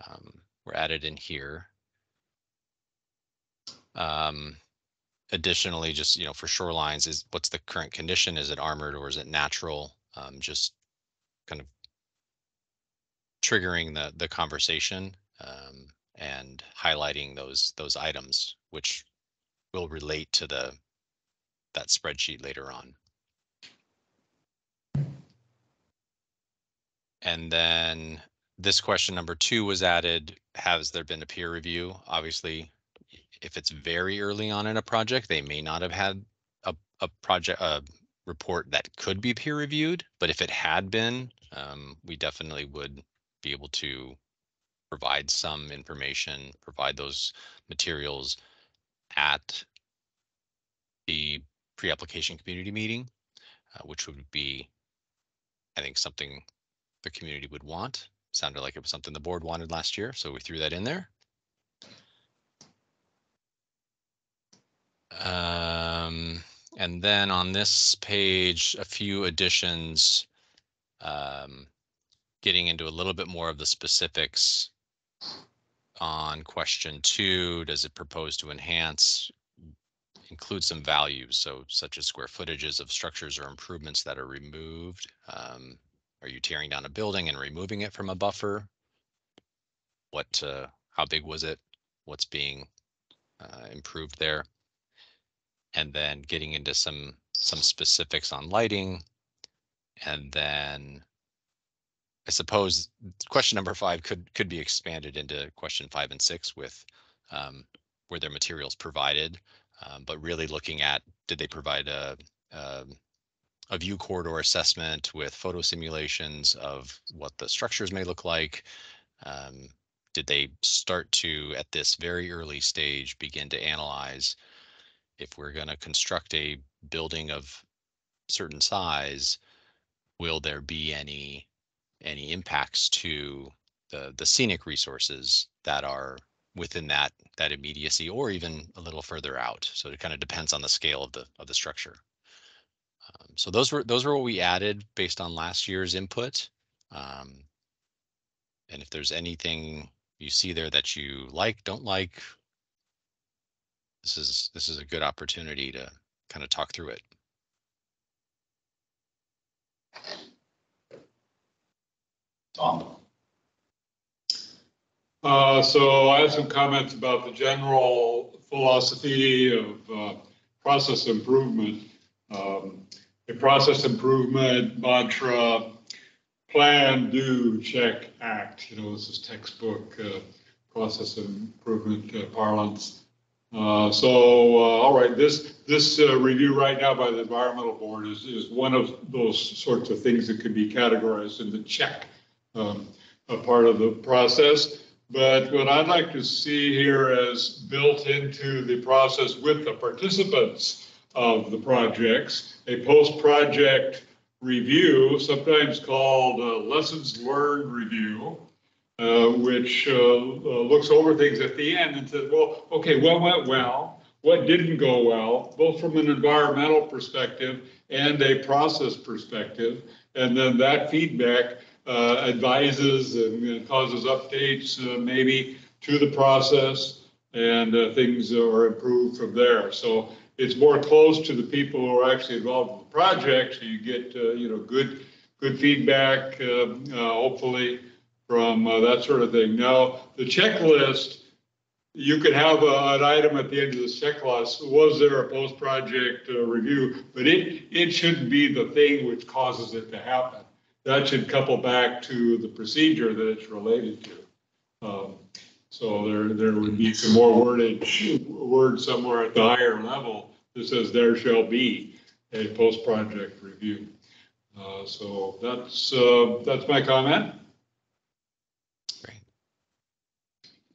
um, were added in here. Um, additionally, just, you know, for shorelines is what's the current condition? Is it armored or is it natural? Um, just kind of triggering the, the conversation, um, and highlighting those, those items, which will relate to the, that spreadsheet later on. And then this question number two was added, has there been a peer review? Obviously, if it's very early on in a project, they may not have had a, a project, a report that could be peer reviewed, but if it had been, um, we definitely would be able to provide some information, provide those materials at the pre-application community meeting, uh, which would be, I think, something the community would want. Sounded like it was something the board wanted last year, so we threw that in there. Um, and then on this page, a few additions. Um, getting into a little bit more of the specifics on question two, does it propose to enhance, include some values, so such as square footages of structures or improvements that are removed? Um, are you tearing down a building and removing it from a buffer? What, uh, how big was it? What's being uh, improved there? And then getting into some, some specifics on lighting. And then I suppose question number five could, could be expanded into question five and six with um, were their materials provided? Um, but really looking at, did they provide a, um, a view corridor assessment with photo simulations of what the structures may look like? Um, did they start to, at this very early stage, begin to analyze if we're going to construct a building of certain size, will there be any any impacts to the the scenic resources that are within that that immediacy or even a little further out? So it kind of depends on the scale of the of the structure. Um, so those were those were what we added based on last year's input. Um, and if there's anything you see there that you like, don't like, this is this is a good opportunity to kind of talk through it. Tom? Uh, so I have some comments about the general philosophy of, uh, process improvement. Um, a process improvement mantra, plan, do, check, act, you know, this is textbook, uh, process improvement uh, parlance. Uh, so, uh, all right, this, this, uh, review right now by the environmental board is, is one of those sorts of things that could be categorized in the check, um, part of the process. But what I'd like to see here is built into the process with the participants of the projects, a post-project review, sometimes called a lessons learned review, uh, which uh, uh, looks over things at the end and says, well, okay, what went well? What didn't go well, both from an environmental perspective and a process perspective? And then that feedback uh, advises and causes updates maybe to the process and things are improved from there. So it's more close to the people who are actually involved in the project. So you get, uh, you know, good, good feedback, um, uh, hopefully from uh, that sort of thing. Now, the checklist, you could have a- an item at the end of the checklist, was there a post-project uh, review? But it, it shouldn't be the thing which causes it to happen. That should couple back to the procedure that it's related to. Um, So there, there would be some more wordage, word somewhere at the higher level that says there shall be a post-project review. Uh, So that's, uh, that's my comment.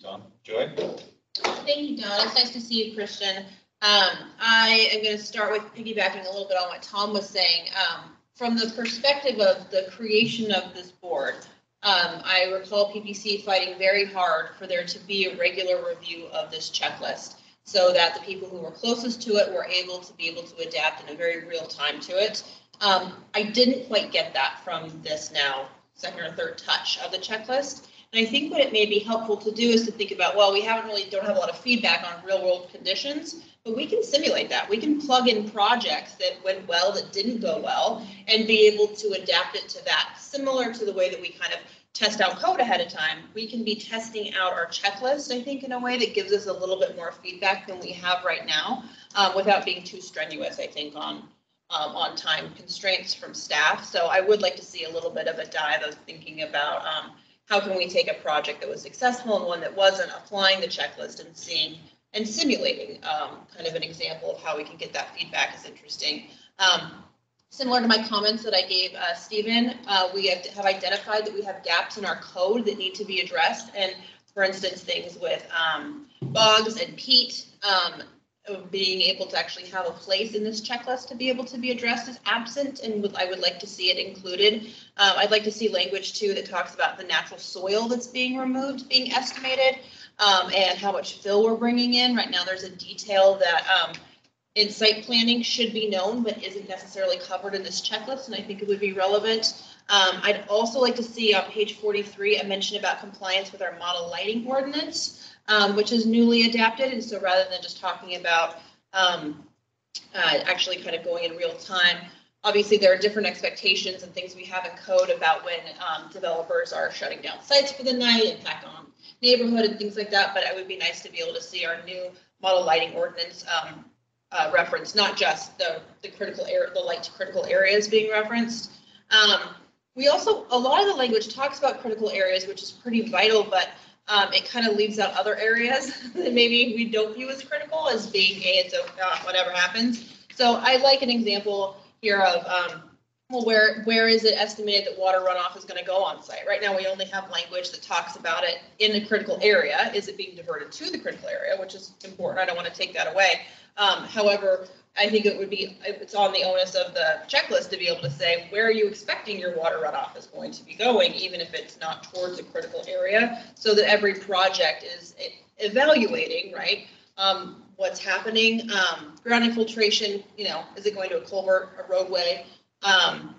Don, Joy? Thank you, Don. It's nice to see you, Christian. Um, I am going to start with piggybacking a little bit on what Tom was saying. Um, from the perspective of the creation of this board, um, I recall PPC fighting very hard for there to be a regular review of this checklist so that the people who were closest to it were able to be able to adapt in a very real time to it. Um, I didn't quite get that from this now second or third touch of the checklist. And I think what it may be helpful to do is to think about, well, we haven't really, don't have a lot of feedback on real world conditions, but we can simulate that. We can plug in projects that went well, that didn't go well, and be able to adapt it to that. Similar to the way that we kind of test out code ahead of time, we can be testing out our checklist, I think, in a way that gives us a little bit more feedback than we have right now, um, without being too strenuous, I think, on, um, on time constraints from staff. So I would like to see a little bit of a dive of thinking about, um, how can we take a project that was successful and one that wasn't, applying the checklist and seeing and simulating um, kind of an example of how we can get that feedback is interesting. Um, similar to my comments that I gave uh, Stephen, uh, we have, have identified that we have gaps in our code that need to be addressed. And for instance, things with um, bogs and peat, um, being able to actually have a place in this checklist to be able to be addressed is absent and would, I would like to see it included. Um, I'd like to see language too that talks about the natural soil that's being removed being estimated um, and how much fill we're bringing in. Right now, there's a detail that um, in site planning should be known but isn't necessarily covered in this checklist, and I think it would be relevant. Um, I'd also like to see on page 43 a mention about compliance with our model lighting ordinance um, which is newly adapted. And so rather than just talking about um, uh, actually kind of going in real time, obviously there are different expectations and things we have in code about when um, developers are shutting down sites for the night, impact on neighborhood and things like that. But it would be nice to be able to see our new model lighting ordinance um, uh, reference, not just the, the critical area, the light to critical areas being referenced. Um, we also, a lot of the language talks about critical areas, which is pretty vital, but um, it kind of leaves out other areas that maybe we don't view as critical as being, hey, it's uh, whatever happens. So I like an example here of, um, well, where, where is it estimated that water runoff is going to go on site? Right now, we only have language that talks about it in the critical area. Is it being diverted to the critical area, which is important. I don't want to take that away. Um, however, I think it would be, it's on the onus of the checklist to be able to say, where are you expecting your water runoff is going to be going, even if it's not towards a critical area, so that every project is evaluating, right? Um, what's happening, um, ground infiltration, you know, is it going to a culvert, a roadway? Um,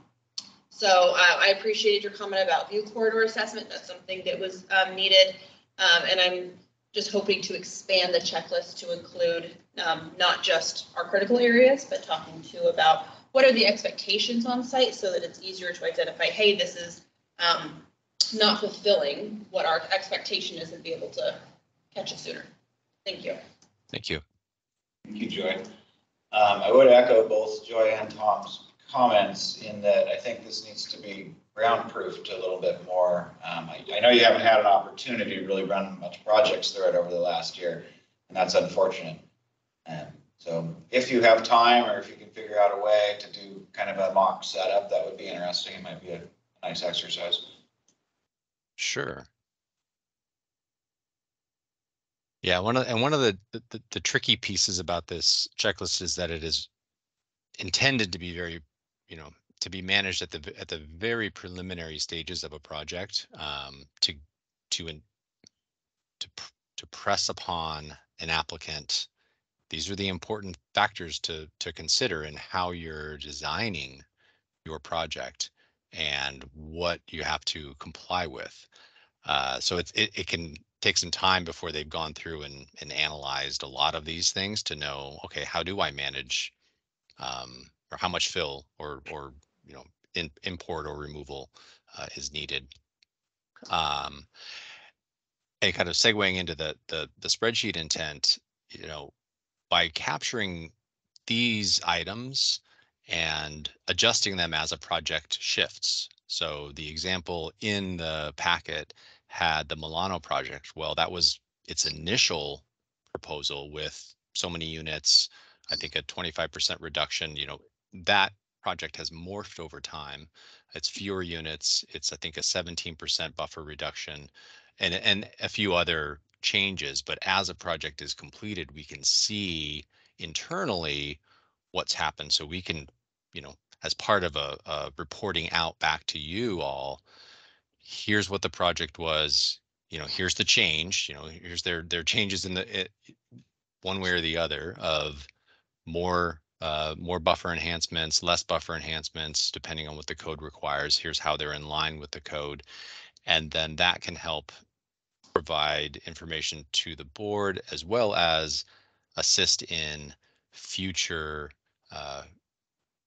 so uh, I appreciated your comment about view corridor assessment. That's something that was um, needed. Um, and I'm just hoping to expand the checklist to include um, not just our critical areas, but talking too about what are the expectations on site so that it's easier to identify, hey, this is um, not fulfilling what our expectation is and be able to catch it sooner. Thank you. Thank you. Thank you, Joy. Um, I would echo both Joy and Tom's comments in that I think this needs to be ground-proofed a little bit more. Um, I, I know you haven't had an opportunity to really run much projects through it over the last year, and that's unfortunate. And so if you have time or if you can figure out a way to do kind of a mock setup, that would be interesting. It might be a nice exercise. Sure. Yeah, one of and one of the the- the tricky pieces about this checklist is that it is intended to be very, you know, to be managed at the at the very preliminary stages of a project um, to to, in- to, to press upon an applicant, these are the important factors to, to consider in how you're designing your project and what you have to comply with. Uh, so it's, it, it can take some time before they've gone through and, and analyzed a lot of these things to know, okay, how do I manage um, or how much fill or, or, you know, in, import or removal uh, is needed. Um, and kind of segueing into the, the, the spreadsheet intent, you know, by capturing these items and adjusting them as a project shifts. So the example in the packet had the Milano project. Well, that was its initial proposal with so many units, I think a 25% reduction, you know, that project has morphed over time. It's fewer units. It's, I think, a 17% buffer reduction and, and a few other changes. But as a project is completed, we can see internally what's happened. So we can, you know, as part of a, a reporting out back to you all, here's what the project was, you know, here's the change, you know, here's their, their changes in the, it, one way or the other of more uh, more buffer enhancements, less buffer enhancements, depending on what the code requires. Here's how they're in line with the code. And then that can help provide information to the board as well as assist in future uh,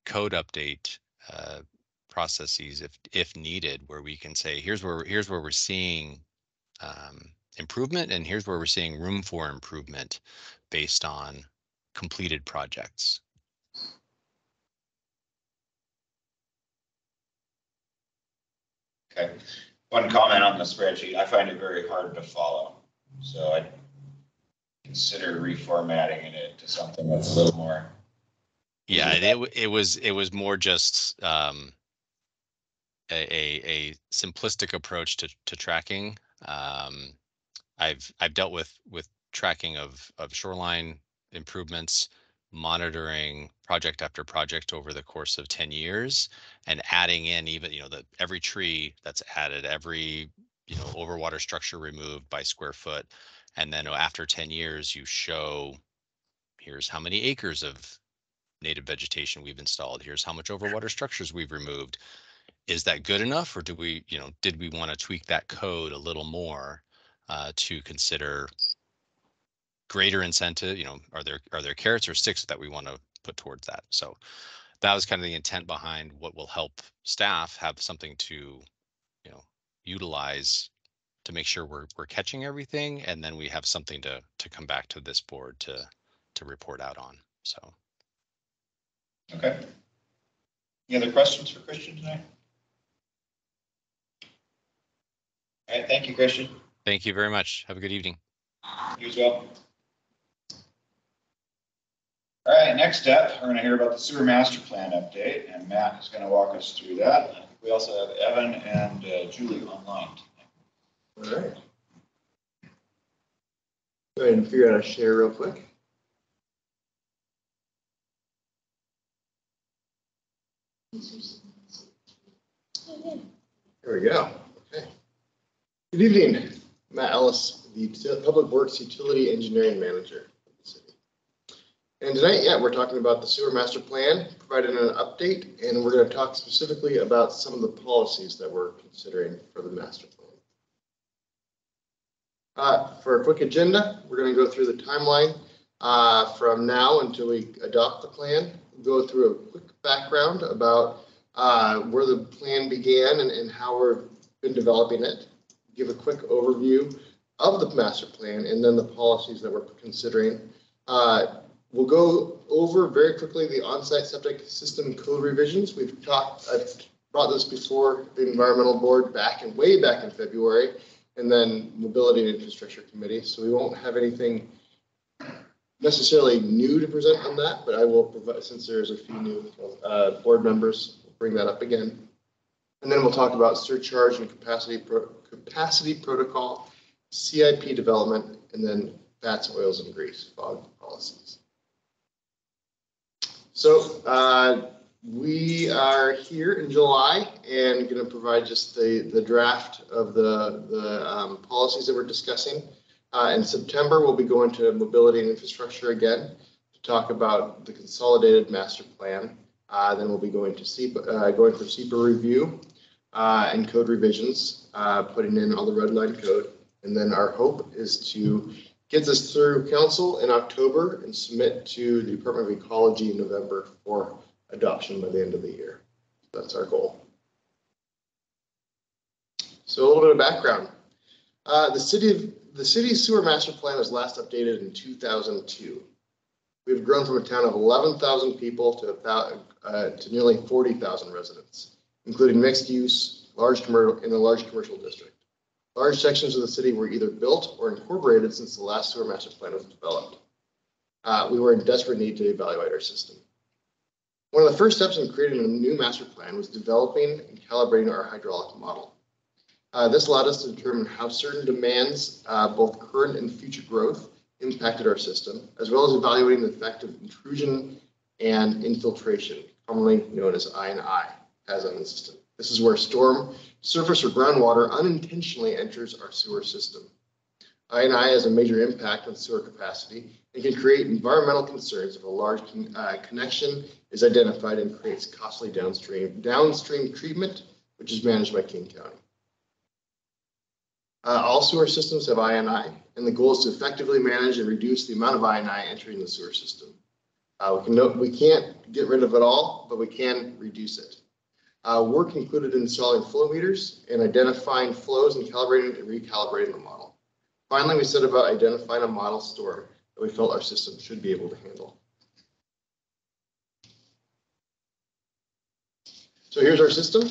code update uh, processes if if needed, where we can say, here's where here's where we're seeing um, improvement, and here's where we're seeing room for improvement based on completed projects. Okay, one comment on the spreadsheet, I find it very hard to follow, so I consider reformatting it to something that's a little more. Yeah, it w- it was it was more just um, a, a a simplistic approach to to tracking. Um, I've I've dealt with with tracking of of shoreline improvements, monitoring project after project over the course of 10 years and adding in even, you know, the every tree that's added, every, you know, overwater structure removed by square foot. And then after 10 years, you show here's how many acres of native vegetation we've installed. Here's how much overwater structures we've removed. Is that good enough? Or do we, you know, did we want to tweak that code a little more uh, to consider greater incentive, you know, are there, are there carrots or sticks that we want to put towards that? So that was kind of the intent behind what will help staff have something to, you know, utilize to make sure we're, we're catching everything. And then we have something to, to come back to this board to, to report out on. So. Okay. Any other questions for Christian tonight? All right, thank you, Christian. Thank you very much. Have a good evening. You as well. All right, next up, we're gonna hear about the sewer master plan update, and Matt is gonna walk us through that. We also have Evan and uh, Julie online. All right. Go ahead and figure out a share real quick. There we go. Okay. Good evening, Matt Ellis, the Public Works Utility Engineering Manager. And tonight, yeah, we're talking about the sewer master plan, providing an update, and we're going to talk specifically about some of the policies that we're considering for the master plan. Uh, For a quick agenda, we're going to go through the timeline uh, from now until we adopt the plan. Go through a quick background about uh, where the plan began and and how we've been developing it. Give a quick overview of the master plan and then the policies that we're considering. Uh, We'll go over very quickly the on-site septic system code revisions. We've talked, I've brought this before the environmental board back and way back in February and then Mobility and Infrastructure Committee. So we won't have anything necessarily new to present on that, but I will provide, since there's a few new uh, board members, bring that up again. And then we'll talk about surcharge and capacity, pro- capacity protocol, CIP development, and then fats, oils, and grease, FOG policies. So uh, we are here in July and going to provide just the, the draft of the, the um, policies that we're discussing. Uh, In September, we'll be going to mobility and infrastructure again to talk about the consolidated master plan. Uh, Then we'll be going to SEPA, uh, going for SEPA review uh, and code revisions, uh, putting in all the red line code. And then our hope is to get this through council in October and submit to the Department of Ecology in November for adoption by the end of the year. That's our goal. So a little bit of background. Uh, the city of, the city's sewer master plan was last updated in two thousand two. We've grown from a town of eleven thousand people to about, uh, to nearly forty thousand residents, including mixed use, large commercial, in a large commercial district. Large sections of the city were either built or incorporated since the last sewer master plan was developed. Uh, we were in desperate need to evaluate our system. One of the first steps in creating a new master plan was developing and calibrating our hydraulic model. Uh, this allowed us to determine how certain demands, uh, both current and future growth, impacted our system, as well as evaluating the effect of intrusion and infiltration, commonly known as I and I, as on the system. This is where storm, surface or groundwater unintentionally enters our sewer system. I and I has a major impact on sewer capacity and can create environmental concerns if a large con- uh, connection is identified and creates costly downstream, downstream treatment, which is managed by King County. Uh, all sewer systems have INI, and the goal is to effectively manage and reduce the amount of INI entering the sewer system. Uh, we can note, we can't get rid of it all, but we can reduce it. Uh, work included installing flow meters and identifying flows and calibrating and recalibrating the model. Finally, we set about identifying a model storm that we felt our system should be able to handle. So here's our system.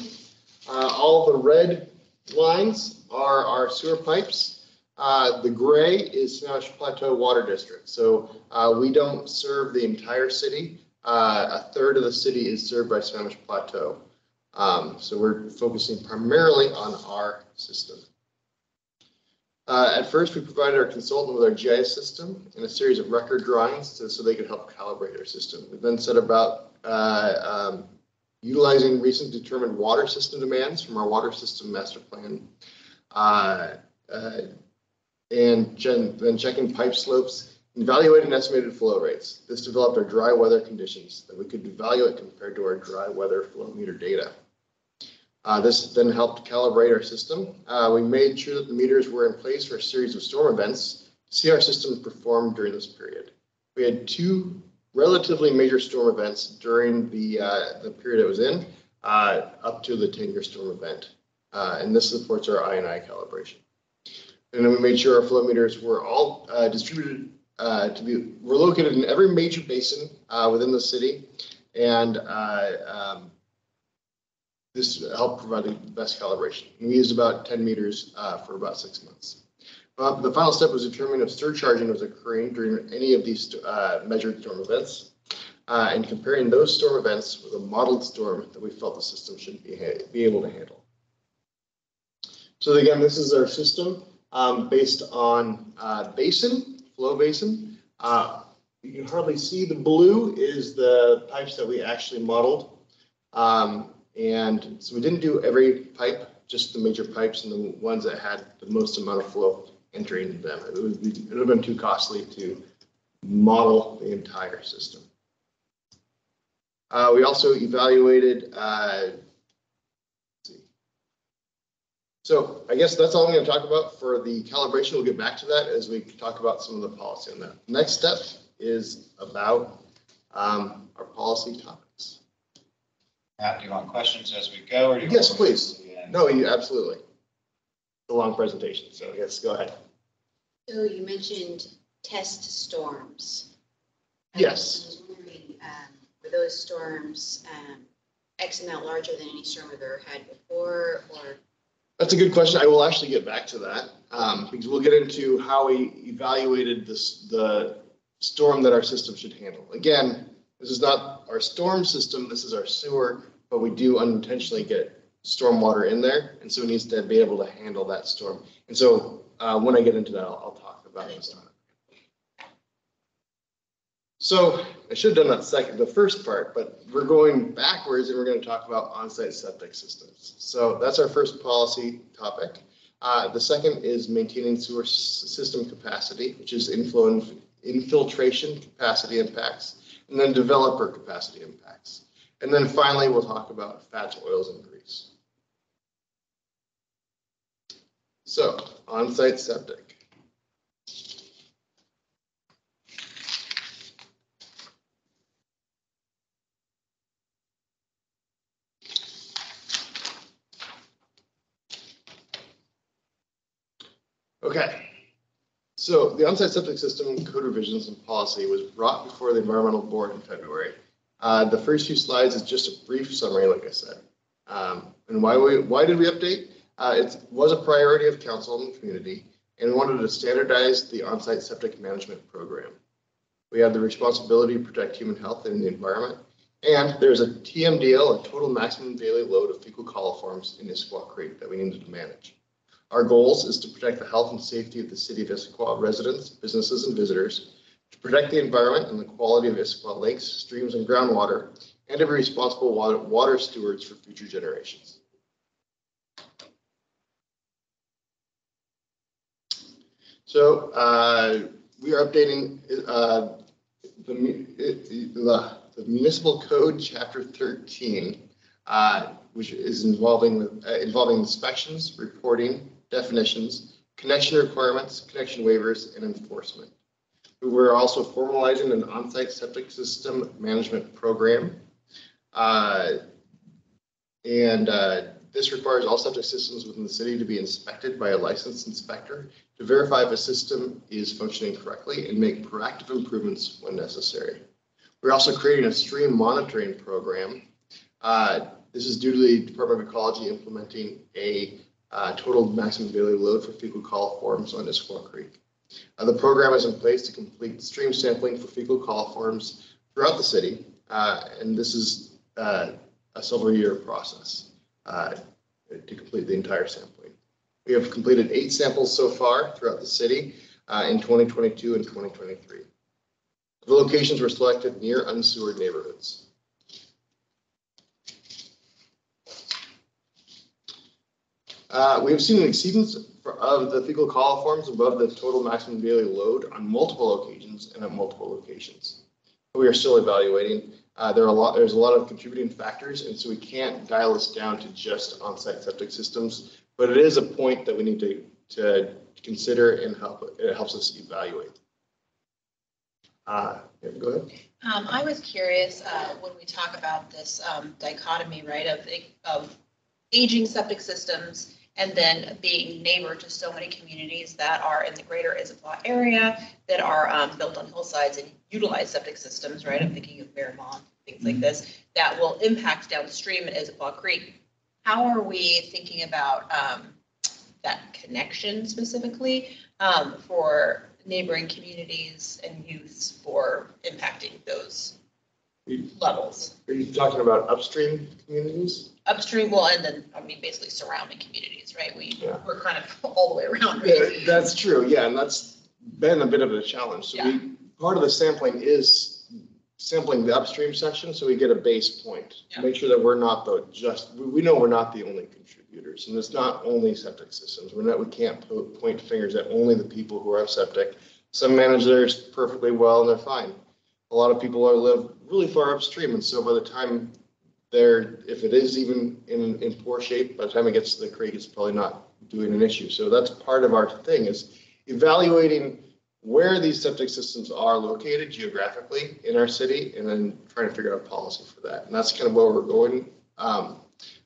Uh, all the red lines are our sewer pipes. Uh, the gray is Sammamish Plateau Water District. So uh, we don't serve the entire city. Uh, a third of the city is served by Smash Plateau. Um, so we're focusing primarily on our system. Uh, at first, we provided our consultant with our GIS system and a series of record drawings to, so they could help calibrate our system. We then set about uh, um, utilizing recent determined water system demands from our water system master plan. Uh, uh, and then checking pipe slopes, and evaluating estimated flow rates. This developed our dry weather conditions that we could evaluate compared to our dry weather flow meter data. Uh, this then helped calibrate our system. Uh, we made sure that the meters were in place for a series of storm events to see our system perform during this period. We had two relatively major storm events during the, uh, the period it was in, uh, up to the 10-year storm event. Uh, and this supports our INI calibration. And then we made sure our flow meters were all uh, distributed to be, were located in every major basin within the city. And um, this helped provide the best calibration. And we used about 10 meters uh, for about six months. Uh, the final step was determining if surcharging was occurring during any of these uh, measured storm events. Uh, and comparing those storm events with a modeled storm that we felt the system should be, be able to handle. So again, this is our system um, based on uh, basin, flow basin. Uh, you can hardly see the blue is the pipes that we actually modeled. Um, and so we didn't do every pipe, just the major pipes and the ones that had the most amount of flow entering them. It would, be, it would have been too costly to model the entire system. Uh, we also evaluated uh, so I guess that's all I'm going to talk about for the calibration. We'll get back to that as we talk about some of the policy on that. Next step is about um, our policy topics. Matt, do you want questions as we go or do you? Yes, want to please. till the? No, you absolutely. It's a long presentation, so yes, go ahead. So you mentioned test storms. Yes. I was wondering, um, were those storms, um, X amount larger than any storm we've ever had before, or That's a good question. I will actually get back to that, um, because we'll get into how we evaluated this, the storm that our system should handle. Again, this is not our storm system, this is our sewer, but we do unintentionally get storm water in there, and so it needs to be able to handle that storm. And so, uh, when I get into that, I'll, I'll talk about this. So I should have done that second, the first part, but we're going backwards and we're going to talk about on-site septic systems. So that's our first policy topic. Uh, the second is maintaining sewer system capacity, which is inflow infiltration capacity impacts, and then developer capacity impacts. And then finally, we'll talk about fats, oils, and grease. So on-site septic. Okay. So the on-site septic system code revisions and policy was brought before the environmental board in February. Uh, the first few slides is just a brief summary, like I said. Um, and why we, why did we update? Uh, it was a priority of council and the community, and we wanted to standardize the on-site septic management program. We have the responsibility to protect human health and the environment. And there's a TMDL, a total maximum daily load of fecal coliforms in Issaquah Creek that we needed to manage. Our goals is to protect the health and safety of the city of Issaquah residents, businesses, and visitors, to protect the environment and the quality of Issaquah lakes, streams, and groundwater, and to be responsible water, water stewards for future generations. So uh, we are updating uh, the the the municipal code, chapter 13, uh, which is involving, uh, involving inspections, reporting, definitions, connection requirements, connection waivers, and enforcement. We're also formalizing an on-site septic system management program. Uh, And uh, this requires all septic systems within the city to be inspected by a licensed inspector to verify if a system is functioning correctly and make proactive improvements when necessary. We're also creating a stream monitoring program. Uh, This is due to the Department of Ecology implementing a uh, total maximum daily load for fecal coliforms on Issaquah Creek. Uh, The program is in place to complete stream sampling for fecal coliforms throughout the city, uh, and this is uh, a several year process uh, to complete the entire sampling. We have completed eight samples so far throughout the city uh, in 2022 and 2023. The locations were selected near unsewered neighborhoods. Uh, We have seen an exceedance of the fecal coliforms above the total maximum daily load on multiple occasions and at multiple locations. We are still evaluating. Uh, There are a lot, there's a lot of contributing factors, and so we can't dial this down to just on-site septic systems. But it is a point that we need to, to consider and help, it helps us evaluate. Uh, yeah, Go ahead. Um, I was curious, uh, when we talk about this, um, dichotomy, right, of, of aging septic systems and then being neighbor to so many communities that are in the greater Issaquah area that are, um, built on hillsides and utilize septic systems, right? I'm thinking of Fairmont, things like this, that will impact downstream in Issaquah Creek. How are we thinking about, um, that connection specifically, um, for neighboring communities and youths for impacting those levels Are you talking about upstream communities? Upstream, well, and then, I mean, basically surrounding communities, right? We, Yeah. we're kind of all the way around, Yeah, right? That's true, yeah, and that's been a bit of a challenge. So we, part of the sampling is sampling the upstream section, so we get a base point. Yeah. Make sure that we're not the just, we, we know we're not the only contributors, and it's not only septic systems. We're not, we can't po- point fingers at only the people who are septic. Some manage theirs perfectly well and they're fine. A lot of people are live really far upstream, and so by the time they're, if it is even in, in poor shape, by the time it gets to the creek, it's probably not doing an issue. So that's part of our thing is evaluating where these septic systems are located geographically in our city and then trying to figure out a policy for that. And that's kind of where we're going. Um,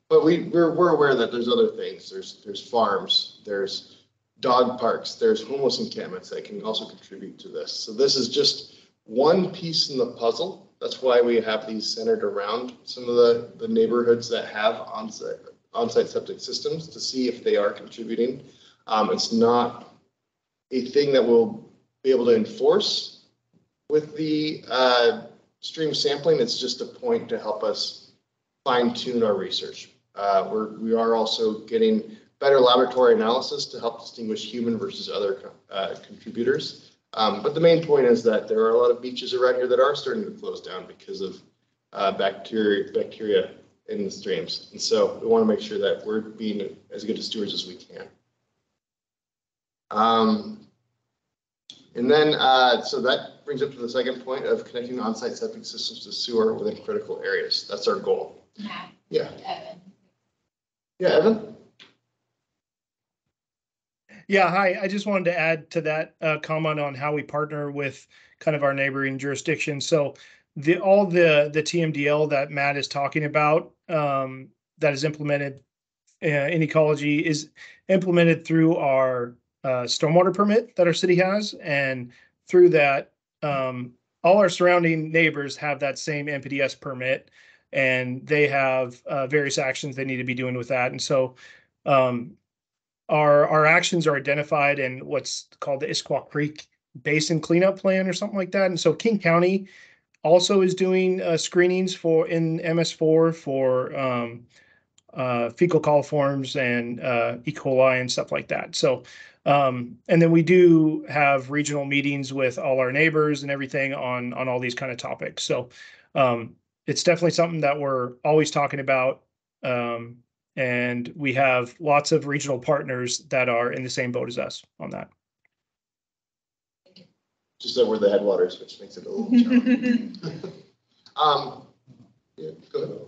but we, we're, we're aware that there's other things. There's, there's farms, there's dog parks, there's homeless encampments that can also contribute to this. So this is just one piece in the puzzle. That's why we have these centered around some of the, the neighborhoods that have onsite, onsite septic systems to see if they are contributing. Um, it's not a thing that we'll be able to enforce with the, uh, stream sampling. It's just a point to help us fine tune our research. Uh, we're, we are also getting better laboratory analysis to help distinguish human versus other, uh, contributors. Um, but the main point is that there are a lot of beaches around here that are starting to close down because of uh, bacteria, bacteria in the streams. And so we want to make sure that we're being as good stewards as we can. Um, and then, uh, so that brings up to the second point of connecting on-site septic systems to sewer within critical areas. That's our goal. Matt, Yeah. Evan. Yeah, Evan? Yeah, hi. I just wanted to add to that uh, comment on how we partner with kind of our neighboring jurisdictions. So the all the the TMDL that Matt is talking about um, that is implemented uh, in ecology is implemented through our uh, stormwater permit that our city has, and through that, um, all our surrounding neighbors have that same NPDS permit, and they have uh, various actions they need to be doing with that. And so um, our our actions are identified in what's called the Issaquah Creek Basin Cleanup Plan or something like that. And so King County also is doing uh, screenings for in MS4 for um, uh, fecal coliforms and uh, E. coli and stuff like that. So um, and then we do have regional meetings with all our neighbors and everything on on all these kind of topics. So um, it's definitely something that we're always talking about. Um, and we have lots of regional partners that are in the same boat as us on that. Just that we're the headwaters, which makes it a little challenging. Um, yeah, go ahead.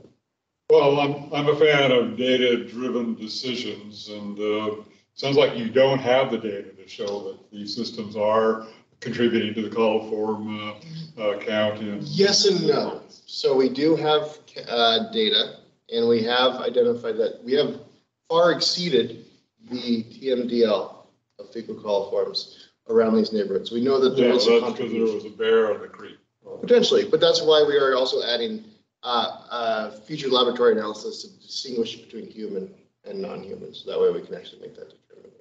Well, I'm, I'm a fan of data-driven decisions and, uh, sounds like you don't have the data to show that these systems are contributing to the coliform, uh, uh, count in. Yes and no. So we do have uh, data, and we have identified that we have far exceeded the TMDL of fecal coliforms around these neighborhoods. We know that there Yeah, is that's a because there contribution. was a bear on the creek. Potentially, but that's why we are also adding uh, uh, future laboratory analysis to distinguish between human and non-human. So That way we can actually make that determination.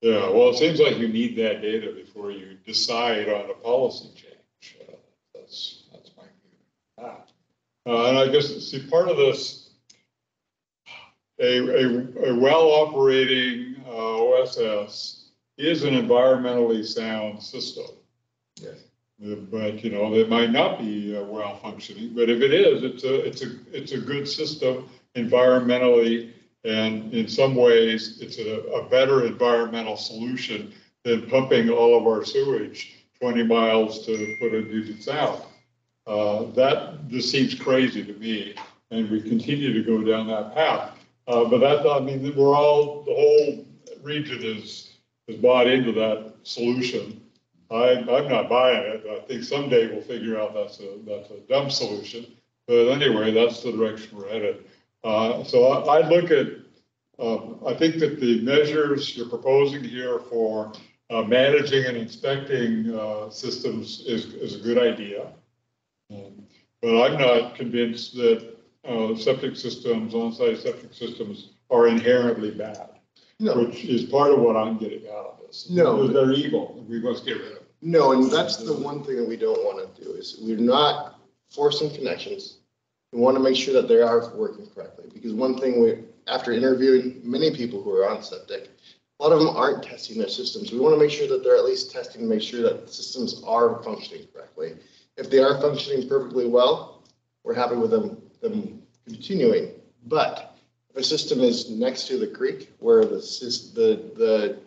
Yeah, well, it seems like you need that data before you decide on a policy change. Uh, That's, that's my view. Ah. Uh, and I guess, see, part of this, a, a, a well-operating, uh, OSS is an environmentally sound system. Yes. Uh, But, you know, it might not be uh, well-functioning, but if it is, it's a, it's a, it's a good system environmentally and in some ways, it's a, a better environmental solution than pumping all of our sewage twenty miles to put it into Sound. Uh, that just seems crazy to me, and we continue to go down that path. Uh, but that, I mean, we're all, the whole region is, is bought into that solution. I, I'm not buying it. I think someday we'll figure out that's a, that's a dumb solution. But anyway, that's the direction we're headed. Uh, so I, I look at, um, I think that the measures you're proposing here for, uh, managing and inspecting, uh, systems is, is a good idea. But I'm not convinced that, uh, septic systems, on-site septic systems are inherently bad, No, which is part of what I'm getting out of this. No. They're evil, we must get rid of them. no, and that's the one thing that we don't want to do is we're not forcing connections. We want to make sure that they are working correctly, because one thing we, after interviewing many people who are on septic, a lot of them aren't testing their systems. We want to make sure that they're at least testing, to make sure that the systems are functioning correctly. If they are functioning perfectly well, we're happy with them, them continuing. But if a system is next to the creek where the, the, the,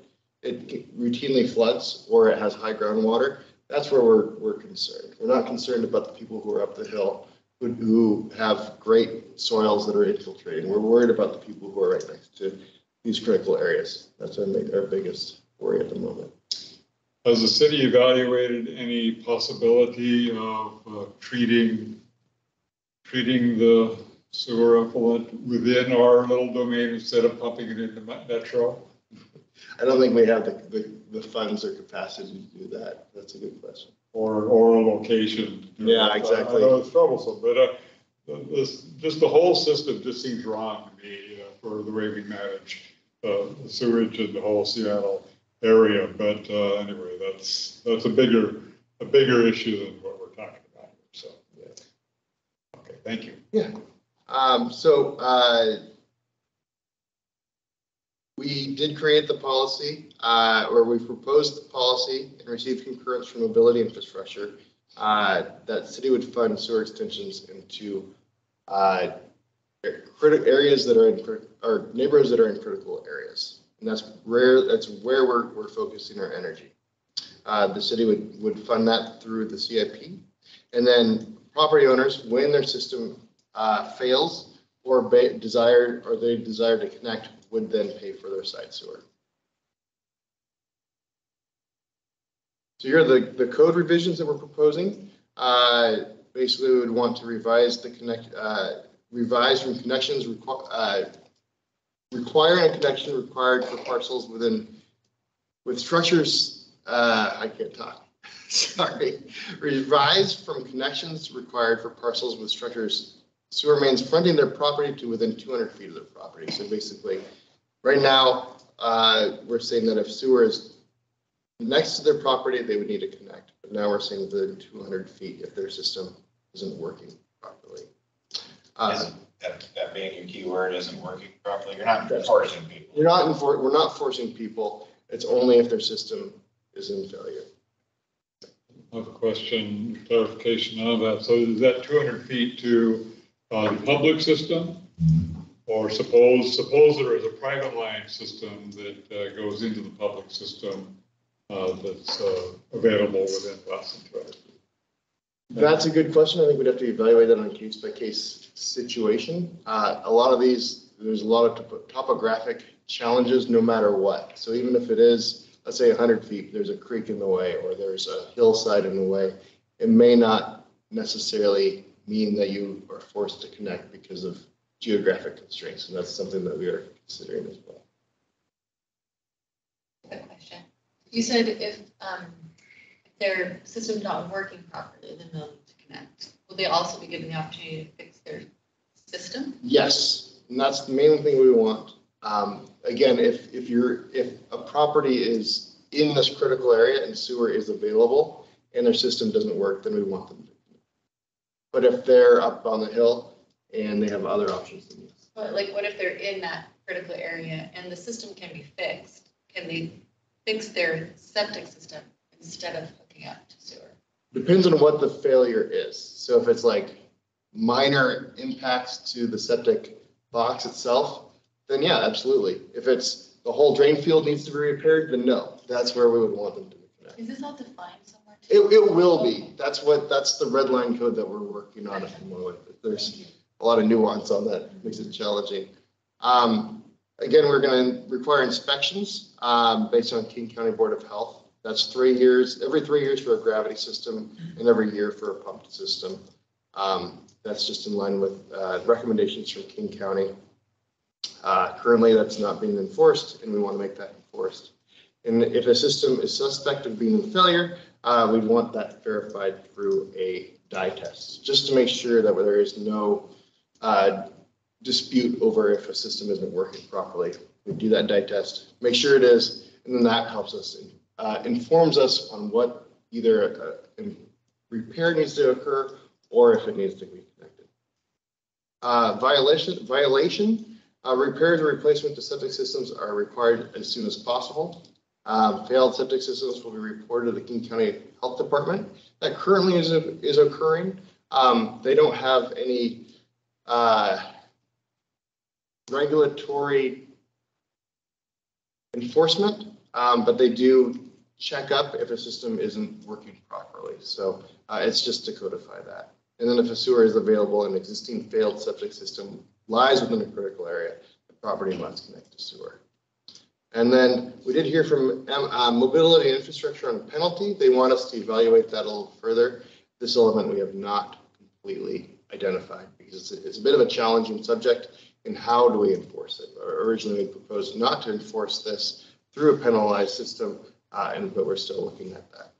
it routinely floods or it has high groundwater, that's where we're, we're concerned. We're not concerned about the people who are up the hill who, who have great soils that are infiltrating. We're worried about the people who are right next to these critical areas. That's our, our biggest worry at the moment. Has the city evaluated any possibility of uh, treating, treating the sewer effluent within our little domain instead of pumping it into Met- Metro? I don't think we have the, the, the funds or capacity to do that. That's a good question. Or, or a location? Yeah, exactly. I know it's troublesome, but uh, this, just the whole system just seems wrong to me uh, for the way we manage uh, the sewage in the whole Seattle area. But uh, anyway, that's, that's a bigger, a bigger issue than what we're talking about here, so. yeah. Okay, thank you. Yeah. Um, so, uh, we did create the policy, uh, or we proposed the policy and received concurrence from mobility infrastructure, uh, that city would fund sewer extensions into, uh, critical areas that are in, crit- or neighborhoods that are in critical areas. And that's rare, that's where we're, we're focusing our energy. Uh, the city would, would fund that through the CIP. And then property owners, when their system, uh, fails or desire, or they desire to connect, would then pay for their side sewer. So here are the, the code revisions that we're proposing. Uh, basically, we would want to revise the connect, uh, revise from connections requ- requiring a connection required for parcels within, with structures, uh, I can't talk. Sorry. revised from connections required for parcels with structures sewer mains fronting their property to within two hundred feet of their property. So basically, right now, uh, we're saying that if sewer is next to their property, they would need to connect. But now we're saying within two hundred feet if their system isn't working properly. Uh, Isn't That, that being your keyword isn't working properly, you're not forcing people. We're not, enfor- we're not forcing people. It's only if their system is in failure. I have a question, clarification on that. So is that two hundred feet to, uh, the public system? Or suppose, suppose there is a private line system that, uh, goes into the public system, uh, that's, uh, available within less than two hundred feet? That's a good question. I think we'd have to evaluate that on a case by case situation. Uh, a lot of these, there's a lot of topo- topographic challenges no matter what. So even if it is, let's say hundred feet, there's a creek in the way or there's a hillside in the way, it may not necessarily mean that you are forced to connect because of geographic constraints. And that's something that we are considering as well. Good question. You said if, um, if their system's not working properly, then they'll need to connect. Will they also be given the opportunity to fix their system? Yes, and that's the main thing we want. Um, again, if, if you're, if a property is in this critical area and sewer is available and their system doesn't work, then we want them to. But if they're up on the hill and they have other options, then yes. But like, what if they're in that critical area and the system can be fixed? Can they fix their septic system instead of hooking up to sewer? Depends on what the failure is. So if it's like minor impacts to the septic box itself, then yeah, absolutely. If it's the whole drain field needs to be repaired, then no, that's where we would want them to connect. Is this all defined somewhere? It, too? it will be. That's what, that's the red line code that we're working on at the moment. There's a lot of nuance on that, makes it challenging. Um, again, we're gonna require inspections, um, based on King County Board of Health. That's three years, every three years for a gravity system and every year for a pumped system. Um, that's just in line with, uh, recommendations from King County. Uh, currently, that's not being enforced and we want to make that enforced. And if a system is suspect of being in failure, uh, we'd want that verified through a dye test, just to make sure that there is no uh, dispute over if a system isn't working properly. We do that dye test, make sure it is, and then that helps us, uh, informs us on what either uh, repair needs to occur or if it needs to be connected. Uh, Violation, violation, uh, repairs or replacement to septic systems are required as soon as possible. Um, failed septic systems will be reported to the King County Health Department. That currently is, is occurring. Um, they don't have any, regulatory enforcement, um, but they do check up if a system isn't working properly. So, uh, it's just to codify that. And then if a sewer is available, an existing failed septic system lies within a critical area, the property must connect to sewer. And then we did hear from um, uh, Mobility and Infrastructure on penalty. They want us to evaluate that a little further. This element we have not completely identified because it's, it's a bit of a challenging subject in how do we enforce it? Originally, we proposed not to enforce this through a penalized system, uh, and, but we're still looking at that.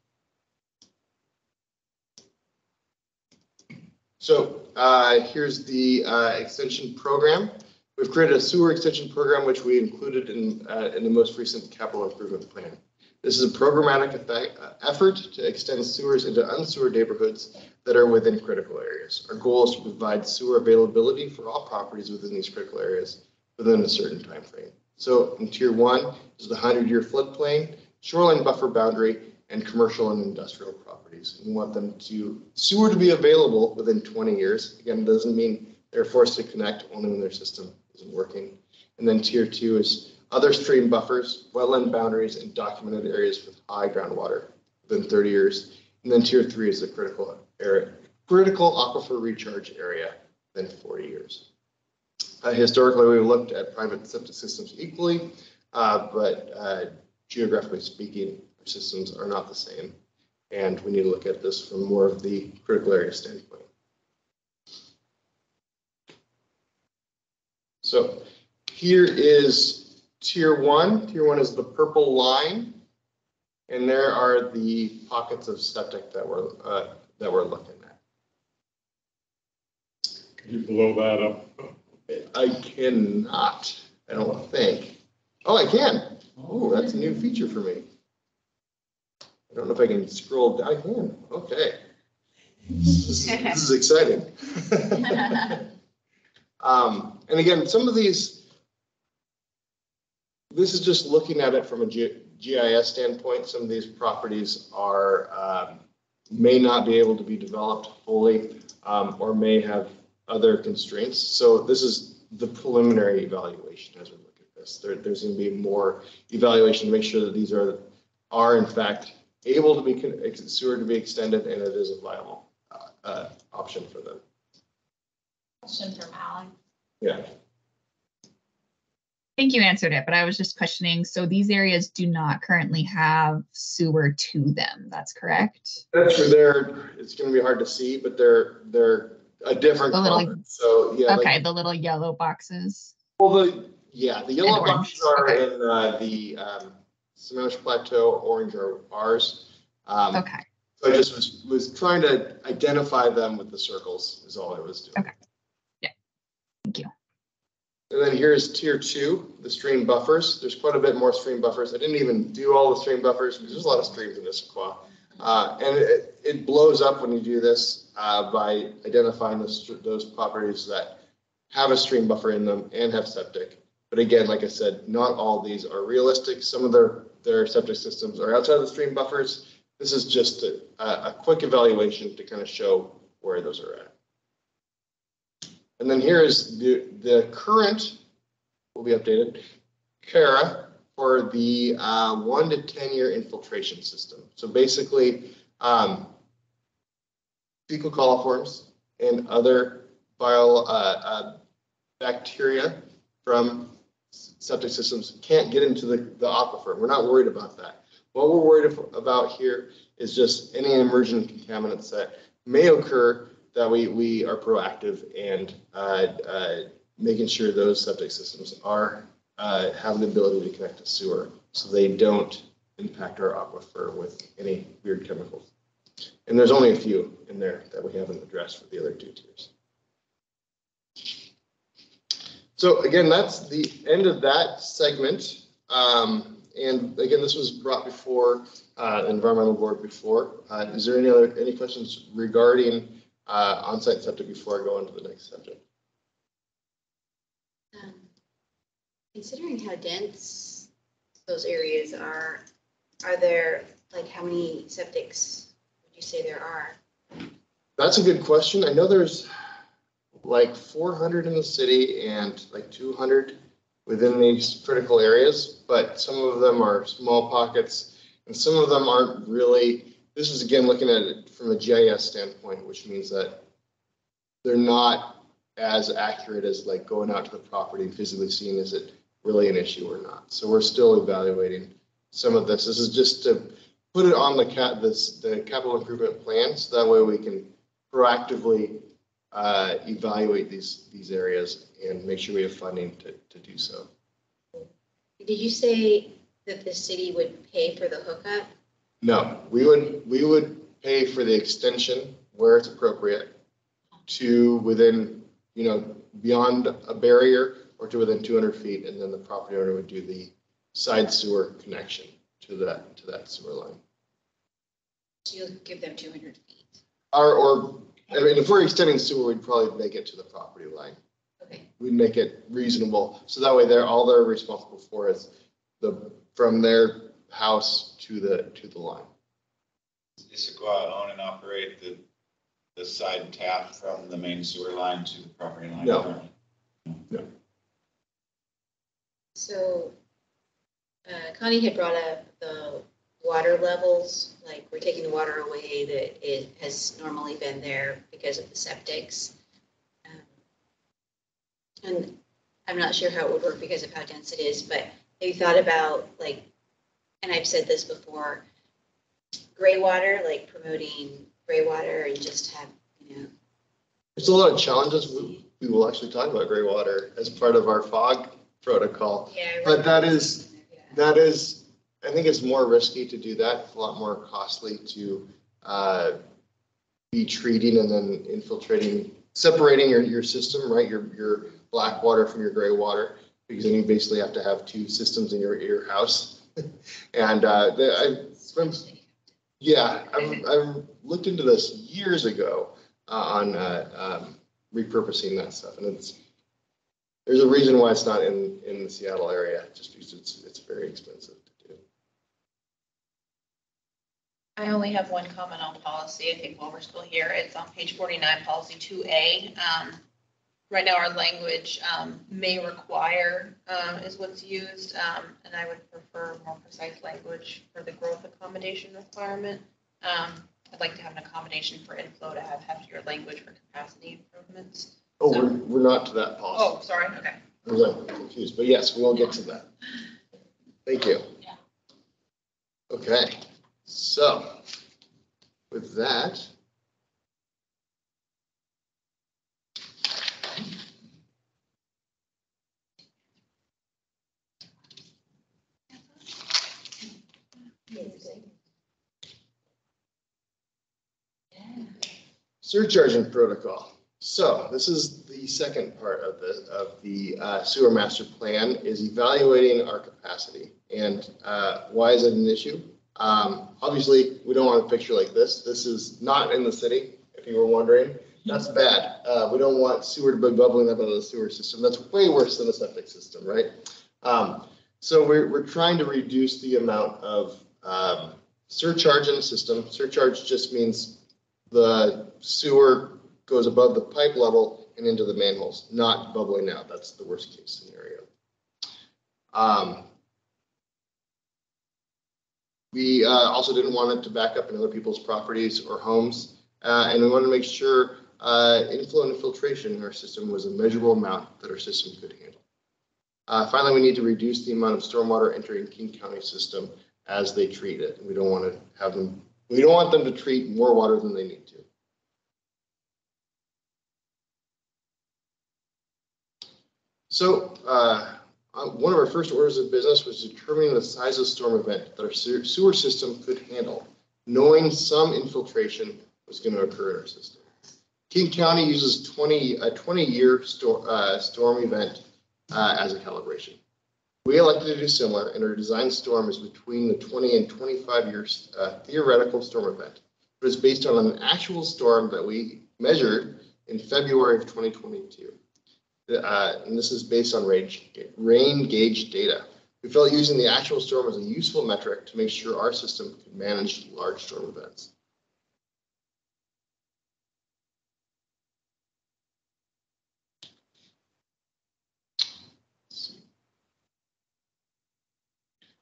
So uh, here's the uh, extension program. We've created a sewer extension program, which we included in, uh, in the most recent capital improvement plan. This is a programmatic effect, uh, effort to extend sewers into unsewered neighborhoods that are within critical areas. Our goal is to provide sewer availability for all properties within these critical areas within a certain time frame. So in tier one is the hundred-year floodplain, shoreline buffer boundary, and commercial and industrial properties. We want them to, sewer to be available within twenty years. Again, doesn't mean they're forced to connect only when their system isn't working. And then tier two is other stream buffers, wetland boundaries, and documented areas with high groundwater within thirty years. And then tier three is the critical area, critical aquifer recharge area within forty years. Uh, historically, we've looked at private septic systems equally, uh, but, uh, geographically speaking, our systems are not the same. And we need to look at this from more of the critical area standpoint. So here is tier one. Tier one is the purple line. And there are the pockets of septic that we're, uh, that we're looking at. Can you blow that up? I cannot, I don't think. Oh, I can. Oh, that's a new feature for me. I don't know if I can scroll down. I can. Okay. This is, this is exciting. Um, and again, some of these, this is just looking at it from a G- GIS standpoint. Some of these properties are, um, may not be able to be developed fully, um, or may have other constraints. So this is the preliminary evaluation as we look at this. There, there's going to be more evaluation to make sure that these are, are in fact able to be, sewer to be extended and it is a viable, uh, uh, option for them. Question from Alex. Yeah. I think you answered it, but I was just questioning, so these areas do not currently have sewer to them, that's correct? That's for their, it's gonna be hard to see, but they're, they're a different The little- color. So, yeah. like- Okay, the little yellow boxes. Well, the, yeah, the yellow orange, boxes are okay. in, uh, the, um, Plateau, orange are ours. Um, Okay, so I just was, was trying to identify them with the circles is all I was doing. Okay. Yeah. Thank you. And then here's tier two, the stream buffers. There's quite a bit more stream buffers. I didn't even do all the stream buffers because there's a lot of streams in Issaquah. Uh, and it, it blows up when you do this, uh, by identifying those, those properties that have a stream buffer in them and have septic. But again, like I said, not all these are realistic. Some of their, their septic systems are outside of the stream buffers. This is just a, a quick evaluation to kind of show where those are at. And then here is the, the current, will be updated, CARA for the uh, one to 10 year infiltration system. So basically, um, fecal coliforms and other bio, uh, uh, bacteria from septic systems can't get into the, the aquifer. We're not worried about that. What we're worried about here is just any emergent contaminants that may occur that we, we are proactive and uh, uh, making sure those septic systems are, uh, have the ability to connect to sewer so they don't impact our aquifer with any weird chemicals. And there's only a few in there that we haven't addressed for the other two tiers. So again, that's the end of that segment. Um, and again, this was brought before, uh, environmental board before. Uh, is there any other, any questions regarding, uh, on-site septic before I go on to the next subject? Um, Considering how dense those areas are, are there, like, how many septics would you say there are? That's a good question. I know there's like four hundred in the city and like two hundred within these critical areas, but some of them are small pockets and some of them aren't really, this is again, looking at it from a GIS standpoint, which means that they're not as accurate as like going out to the property and physically seeing is it really an issue or not. So we're still evaluating some of this. This is just to put it on the cap, this, the capital improvement plan, so that way we can proactively uh, evaluate these, these areas and make sure we have funding to, to do so. Did you say that the city would pay for the hookup? No, we would, we would pay for the extension where it's appropriate to within, you know, beyond a barrier or to within two hundred feet, and then the property owner would do the side sewer connection to that, to that sewer line. So you'll give them two hundred feet? Or, or, I mean, if we're extending sewer, we'd probably make it to the property line. Okay. Okay, we'd make it reasonable. So that way they're, all they're responsible for is the, from their house to the, to the line. Issaquah own and operate the, the side tap from the main sewer line to the property line? No. So uh, Connie had brought up the water levels, like we're taking the water away that it has normally been there because of the septics. Um, And I'm not sure how it would work because of how dense it is, but have you thought about like, and I've said this before, gray water, like promoting gray water and just have, you know, There's a lot of challenges. We, we will actually talk about gray water as part of our FOG protocol. yeah. But that is- That is, I think it's more risky to do that, a lot more costly to uh, be treating and then infiltrating, separating your, your system, right? Your, your black water from your gray water, because then you basically have to have two systems in your, your house. And uh, I've been yeah, I've, I've looked into this years ago uh, on um, repurposing that stuff, and it's, there's a reason why it's not in, in the Seattle area, just because it's, it's very expensive to do. I only have one comment on policy, I think while we're still here, it's on page forty-nine, policy two A. Um, right now, our language, um, may require, um, is what's used, um, and I would prefer more precise language for the growth accommodation requirement. Um, I'd like to have an accommodation for inflow to have heftier language for capacity improvements. Oh, we're, we're not to that policy. Oh, sorry, okay. I was confused, but yes, we will get to that. Thank you. Yeah. Okay, so with that. Surcharging protocol. So this is the second part of the, of the uh, sewer master plan is evaluating our capacity. And uh, why is it an issue? Um, Obviously, we don't want a picture like this. This is not in the city, if you were wondering. That's bad. Uh, We don't want sewer to be bubbling up out of the sewer system. That's way worse than a septic system, right? Um, So we're, we're trying to reduce the amount of um, surcharge in the system. Surcharge just means the sewer goes above the pipe level and into the manholes, not bubbling out. That's the worst case scenario. Um, We uh, also didn't want it to back up in other people's properties or homes. uh, And we wanted to make sure uh, inflow and infiltration in our system was a measurable amount that our system could handle. Uh, Finally, we need to reduce the amount of stormwater entering King County system as they treat it. We don't want to have them, we don't want them to treat more water than they need to. So, uh, one of our first orders of business was determining the size of storm event that our sewer system could handle, knowing some infiltration was going to occur in our system. King County uses 20, a 20-year storm, uh, storm event uh, as a calibration. We elected to do similar, and our design storm is between the 20 and 25 years uh, theoretical storm event. But it's based on an actual storm that we measured in February of 2022. Uh, and this is based on range, rain gauge data. We felt using the actual storm as a useful metric to make sure our system could manage large storm events.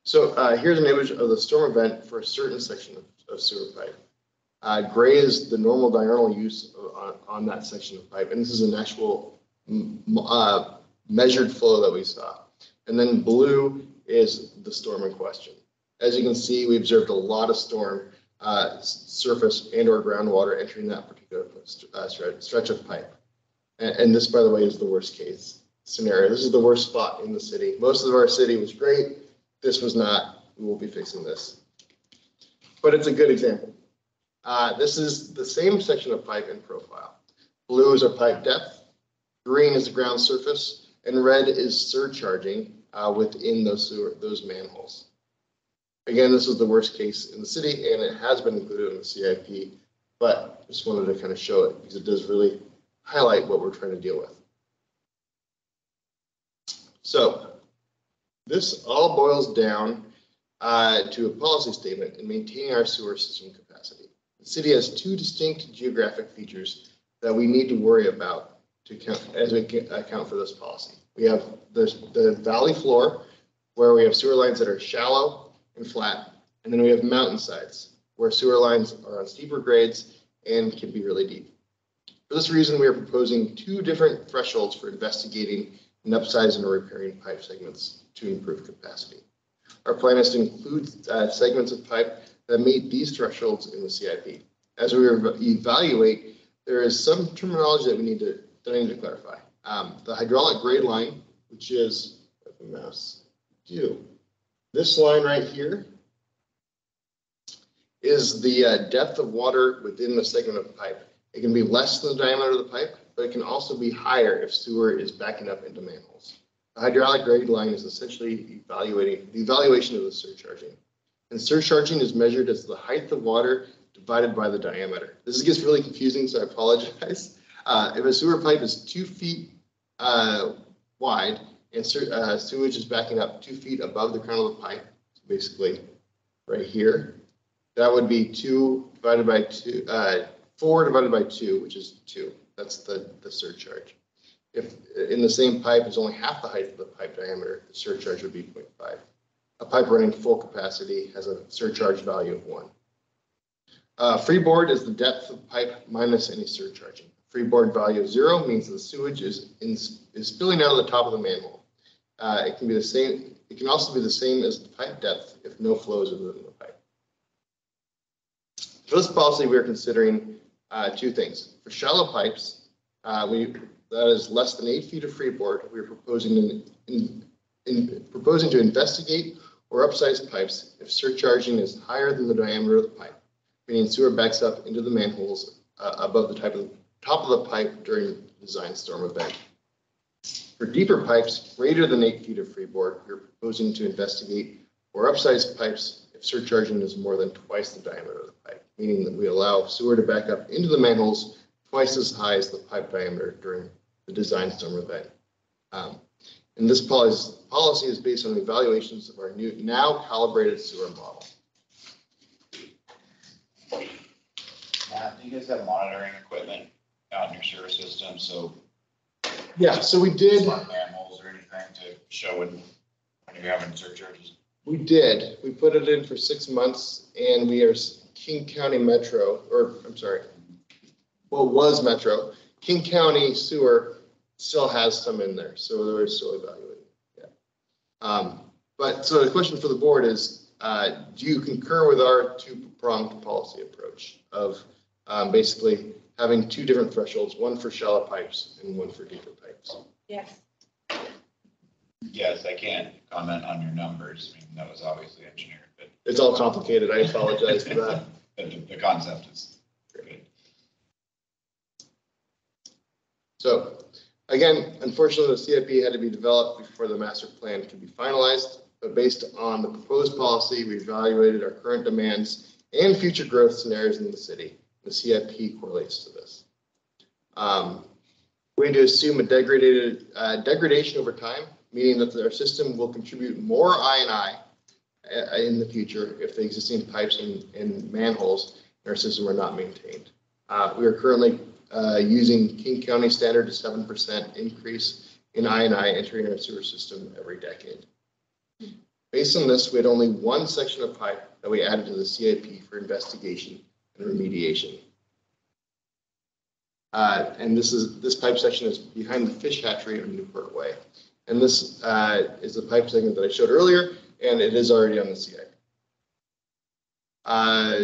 So uh, here's an image of the storm event for a certain section of, of sewer pipe. Uh, gray is the normal diurnal use on, on that section of pipe, and this is an actual uh, measured flow that we saw. And then blue is the storm in question. As you can see, we observed a lot of storm uh, surface and or groundwater entering that particular uh, stretch, of pipe. And, and this, by the way, is the worst case scenario. This is the worst spot in the city. Most of our city was great. This was not. We will be fixing this. But it's a good example. Uh, this is the same section of pipe in profile. Blue is our pipe depth. Green is the ground surface, and red is surcharging uh, within those sewer, those manholes. Again, this is the worst case in the city, and it has been included in the CIP, but just wanted to kind of show it because it does really highlight what we're trying to deal with. So this all boils down uh, to a policy statement in maintaining our sewer system capacity. The city has two distinct geographic features that we need to worry about to as we account for this policy. We have the, the valley floor, where we have sewer lines that are shallow and flat, and then we have mountainsides, where sewer lines are on steeper grades and can be really deep. For this reason, we are proposing two different thresholds for investigating and upsizing or repairing pipe segments to improve capacity. Our plan is to include uh, segments of pipe that meet these thresholds in the CIP. As we ev- evaluate, there is some terminology that we need to, that I need to clarify. Um, The hydraulic grade line, which is, this line right here is the uh, depth of water within the segment of the pipe. It can be less than the diameter of the pipe, but it can also be higher if sewer is backing up into manholes. The hydraulic grade line is essentially evaluating, the evaluation of the surcharging. And surcharging is measured as the height of water divided by the diameter. This gets really confusing, so I apologize. Uh, if a sewer pipe is two feet, uh, wide and uh, sewage is backing up two feet above the crown of the pipe, basically right here, that would be two divided by two, uh, four divided by two, which is two. That's the, the surcharge. If in the same pipe is only half the height of the pipe diameter, the surcharge would be 0.5. A pipe running full capacity has a surcharge value of one. Uh, freeboard is the depth of pipe minus any surcharging. Freeboard value of zero means the sewage is, in, is spilling out of the top of the manhole. Uh, it can be the same, it can also be the same as the pipe depth if no flows is within the pipe. For this policy, we are considering uh, two things. For shallow pipes, uh, we, that is less than eight feet of freeboard, we are proposing in, in, in proposing to investigate or upsize pipes if surcharging is higher than the diameter of the pipe, meaning sewer backs up into the manholes uh, above the type of, top of the pipe during design storm event. For deeper pipes greater than eight feet of freeboard, we are proposing to investigate or upsize pipes if surcharging is more than twice the diameter of the pipe, meaning that we allow sewer to back up into the manholes twice as high as the pipe diameter during the design storm event. Um, And this policy, is based on the evaluations of our new, now calibrated sewer model. Matt, do you guys have monitoring equipment out in your sewer system? So Yeah, so we did, smart manholes or anything to show when, when you're having surcharges? we did, we put it in for six months and we are s- King County Metro, or I'm sorry, well, it was Metro. King County Sewer still has some in there, so we're still evaluating, yeah. Um, But, so the question for the board is, uh, do you concur with our two-pronged policy approach of um, basically having two different thresholds, one for shallow pipes and one for deeper pipes? Yes. Yes, I can't comment on your numbers. I mean, that was obviously engineered, but It's all complicated, I apologize for that. but the, the concept is good. So again, unfortunately, the CIP had to be developed before the master plan could be finalized. But based on the proposed policy, we evaluated our current demands and future growth scenarios in the city. The CIP correlates to this. Um, We need to assume a degraded, uh, degradation over time, meaning that our system will contribute more I and I uh, in the future if the existing pipes and, and manholes in our system are not maintained. Uh, We are currently uh, using King County standard to seven percent increase in I and I entering our sewer system every decade. Based on this, we had only one section of pipe that we added to the CIP for investigation and remediation. Uh, and this is, this pipe section is behind the fish hatchery on Newport Way. And this uh, is the pipe segment that I showed earlier, and it is already on the CIP. Uh,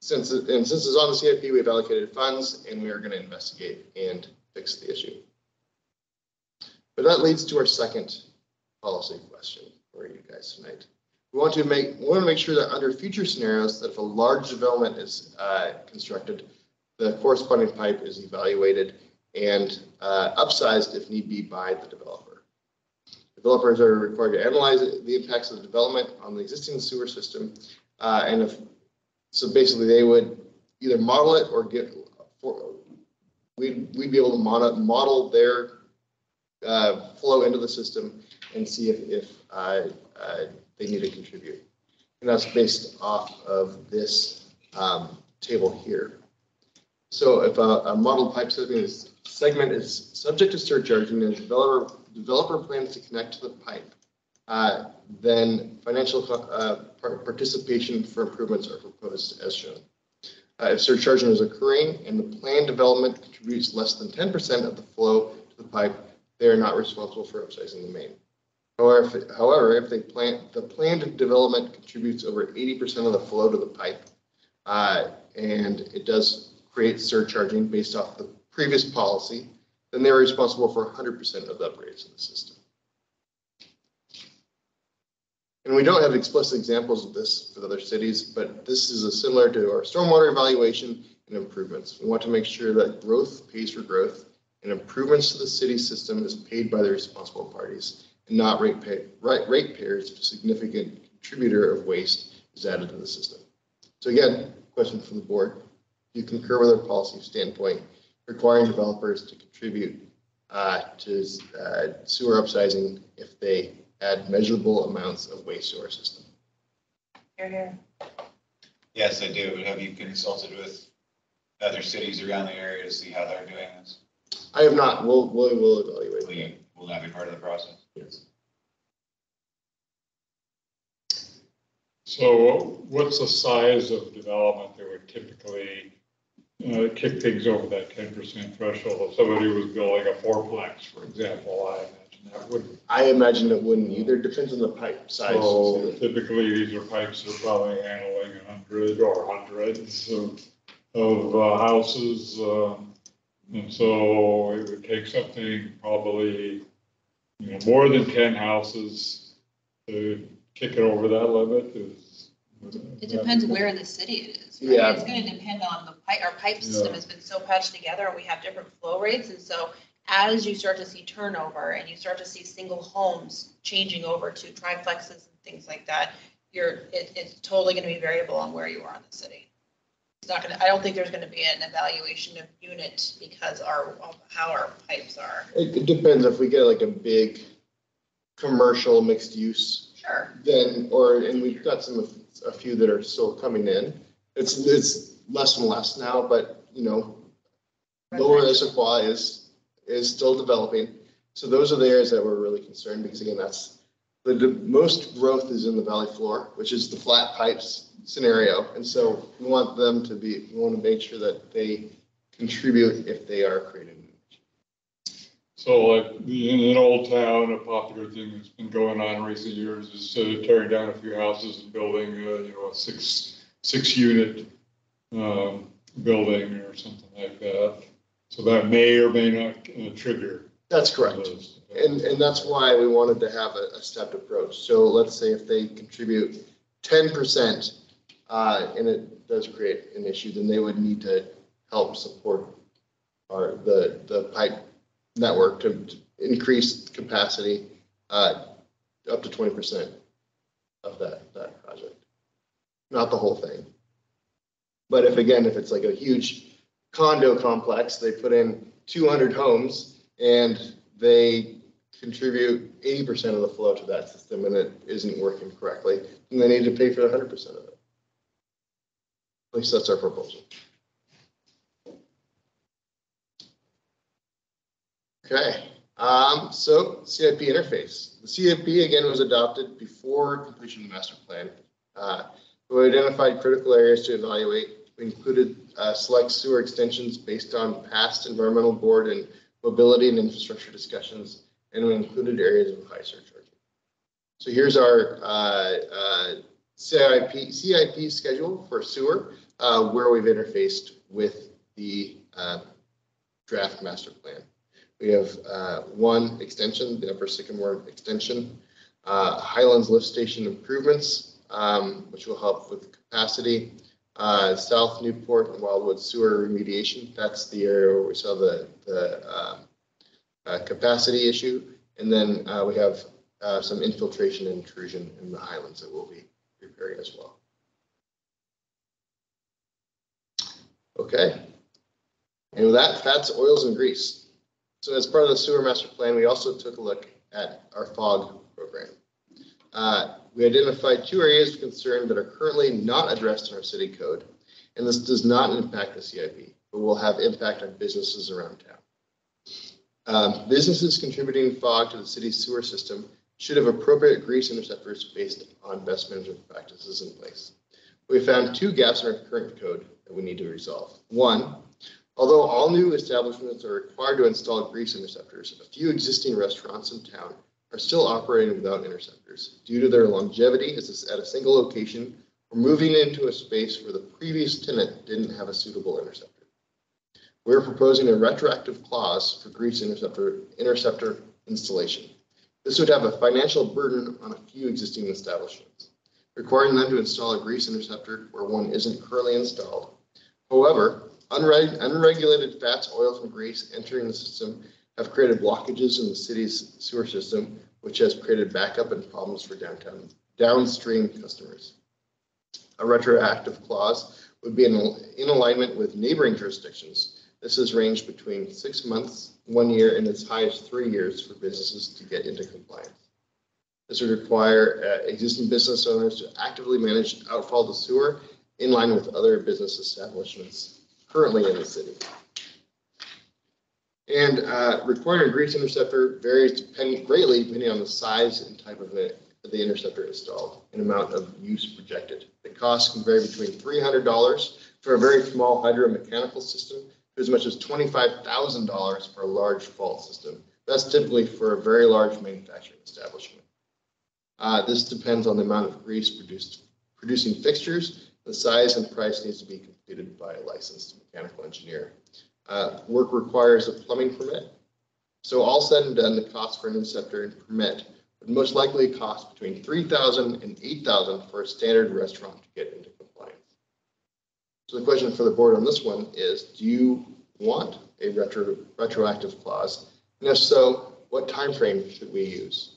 since, and since it's on the CIP, we've allocated funds and we are going to investigate and fix the issue. But that leads to our second policy question for you guys tonight. We want to make, we want to make sure that under future scenarios, that if a large development is uh, constructed, the corresponding pipe is evaluated and uh, upsized if need be by the developer. Developers are required to analyze the impacts of the development on the existing sewer system. uh, And if so basically, they would either model it or get, for, we'd, we'd be able to model, model their uh, flow into the system and see if, if uh, uh, they need to contribute. And that's based off of this um, table here. So if a, a model pipe segment is, segment is subject to surcharging and developer, developer plans to connect to the pipe, uh, then financial uh, participation for improvements are proposed as shown. Uh, If surcharging is occurring and the planned development contributes less than 10% of the flow to the pipe, they are not responsible for upsizing the main. However, if- however, if they plan, the planned development contributes over 80% of the flow to the pipe, uh, and it does create surcharging based off the previous policy, then they're responsible for 100% of the upgrades in the system. And we don't have explicit examples of this for other cities, but this is a similar to our stormwater evaluation and improvements. We want to make sure that growth pays for growth and improvements to the city system is paid by the responsible parties and not rate pay, right, if a significant contributor of waste is added to the system. So again, question from the board. Do you concur with our policy standpoint requiring developers to contribute uh, to uh, sewer upsizing if they add measurable amounts of waste to our system? Here, here. Yes, I do. But have you consulted with other cities around the area to see how they're doing this? I have not, we'll, we'll, we'll evaluate. Will you, will that be part of the process? Yes. So what's the size of development that would typically uh, kick things over that ten percent threshold? If somebody was building a fourplex, for example, I imagine that wouldn't. I imagine it wouldn't either, depends on the pipe size. So typically, these are pipes that are probably handling a hundred or hundreds of, of uh, houses. um, And so it would take something probably, you know, more than ten houses to kick it over that limit is. It depends where in the city it Yeah. It's gonna depend on the pipe, our pipe system Yeah. has been so patched together and we have different flow rates. And so as you start to see turnover and you start to see single homes changing over to triplexes and things like that, you're, it, it's totally gonna be variable on where you are in the city. It's not gonna, I don't think there's gonna be an evaluation of unit because our, of how our pipes are. It, it depends if we get like a big commercial mixed use, Sure. then, or, and we've got some, of- a few that are still coming in. It's, it's less and less now, but, you know, Lower Issaquah is, is still developing. So those are the areas that we're really concerned because again, that's, the, the most growth is in the valley floor, which is the flat pipes scenario. And so we want them to be, we want to make sure that they contribute if they are created. So like the- in an old town, a popular thing that's been going on in recent years is uh, tearing down a few houses and building, uh, you know, a six, six unit um, building or something like that. So that may or may not uh, trigger That's correct. those. And, and that's why we wanted to have a, a stepped approach. So let's say if they contribute ten percent, uh, and it does create an issue, then they would need to help support our, the, the pipe network to to increase capacity, uh, up to twenty percent of that, that project. Not the whole thing. But if, again, if it's like a huge condo complex, they put in two hundred homes and they contribute eighty percent of the flow to that system and it isn't working correctly, then they need to pay for hundred percent of it. At least that's our proposal. Okay, um, so CIP interface. The CIP again was adopted before completion of the master plan. Uh, we identified critical areas to evaluate. We included, uh, select sewer extensions based on past environmental board and mobility and infrastructure discussions, and we included areas of high surcharging. So here's our uh, uh, CIP, CIP schedule for sewer, uh, where we've interfaced with the uh, draft master plan. We have uh, one extension, the Upper Sycamore extension, Highlands Lift Station improvements, um, which will help with capacity, uh, South Newport and Wildwood sewer remediation. That's the area where we saw the, the um, uh, capacity issue. And then uh, we have uh, some infiltration and intrusion in the highlands that we'll be repairing as well. Okay. And with that, fats, oils, and grease. So as part of the sewer master plan, we also took a look at our FOG program. Uh, We identified two areas of concern that are currently not addressed in our city code, and this does not impact the CIP, but will have impact on businesses around town. Um, Businesses contributing fog to the city's sewer system should have appropriate grease interceptors based on best management practices in place. We found two gaps in our current code that we need to resolve. One, although all new establishments are required to install grease interceptors, a few existing restaurants in town are still operating without interceptors due to their longevity as at a single location or moving into a space where the previous tenant didn't have a suitable interceptor. We're proposing a retroactive clause for grease interceptor, interceptor installation. This would have a financial burden on a few existing establishments, requiring them to install a grease interceptor where one isn't currently installed. However, unreg- unregulated fats, oils, and grease entering the system have created blockages in the city's sewer system, which has created backup and problems for downtown, downstream customers. A retroactive clause would be in, in alignment with neighboring jurisdictions. This has ranged between six months, one year, and as high as three years for businesses to get into compliance. This would require uh, existing business owners to actively manage outfall to sewer in line with other business establishments currently in the city. And uh, requiring a grease interceptor varies greatly depending on the size and type of the interceptor installed and amount of use projected. The cost can vary between three hundred dollars for a very small hydromechanical system to as much as twenty-five thousand dollars for a large fault system. That's typically for a very large manufacturing establishment. Uh, This depends on the amount of grease produced, producing fixtures. The size and price needs to be completed by a licensed mechanical engineer. Uh, Work requires a plumbing permit. So all said and done, the cost for an interceptor and permit would most likely cost between 3000 and 8000 for a standard restaurant to get into compliance. So the question for the board on this one is, do you want a retro, retroactive clause? And if so, what time frame should we use?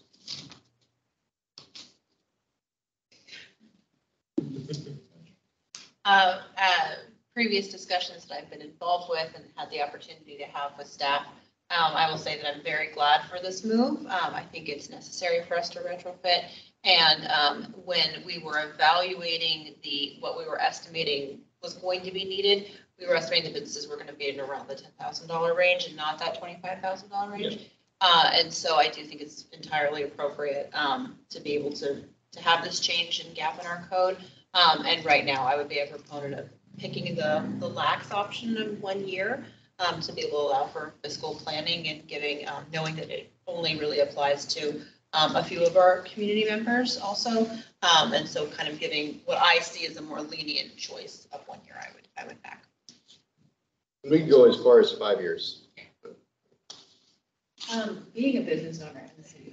Uh, uh, Previous discussions that I've been involved with and had the opportunity to have with staff, um, I will say that I'm very glad for this move. Um, I think it's necessary for us to retrofit. And um, when we were evaluating the, what we were estimating was going to be needed, we were estimating the businesses were going to be in around the ten thousand dollar range and not that twenty-five thousand dollar range. Uh, And so I do think it's entirely appropriate um, to be able to, to have this change and gap in our code. Um, and right now, I would be a proponent of picking the, the lax option of one year, um, to be able to allow for fiscal planning and giving, um, knowing that it only really applies to, um, a few of our community members also. Um, and so kind of giving what I see as a more lenient choice of one year, I would, I would back. We can go as far as five years. Um, being a business owner in the city of Issaquah,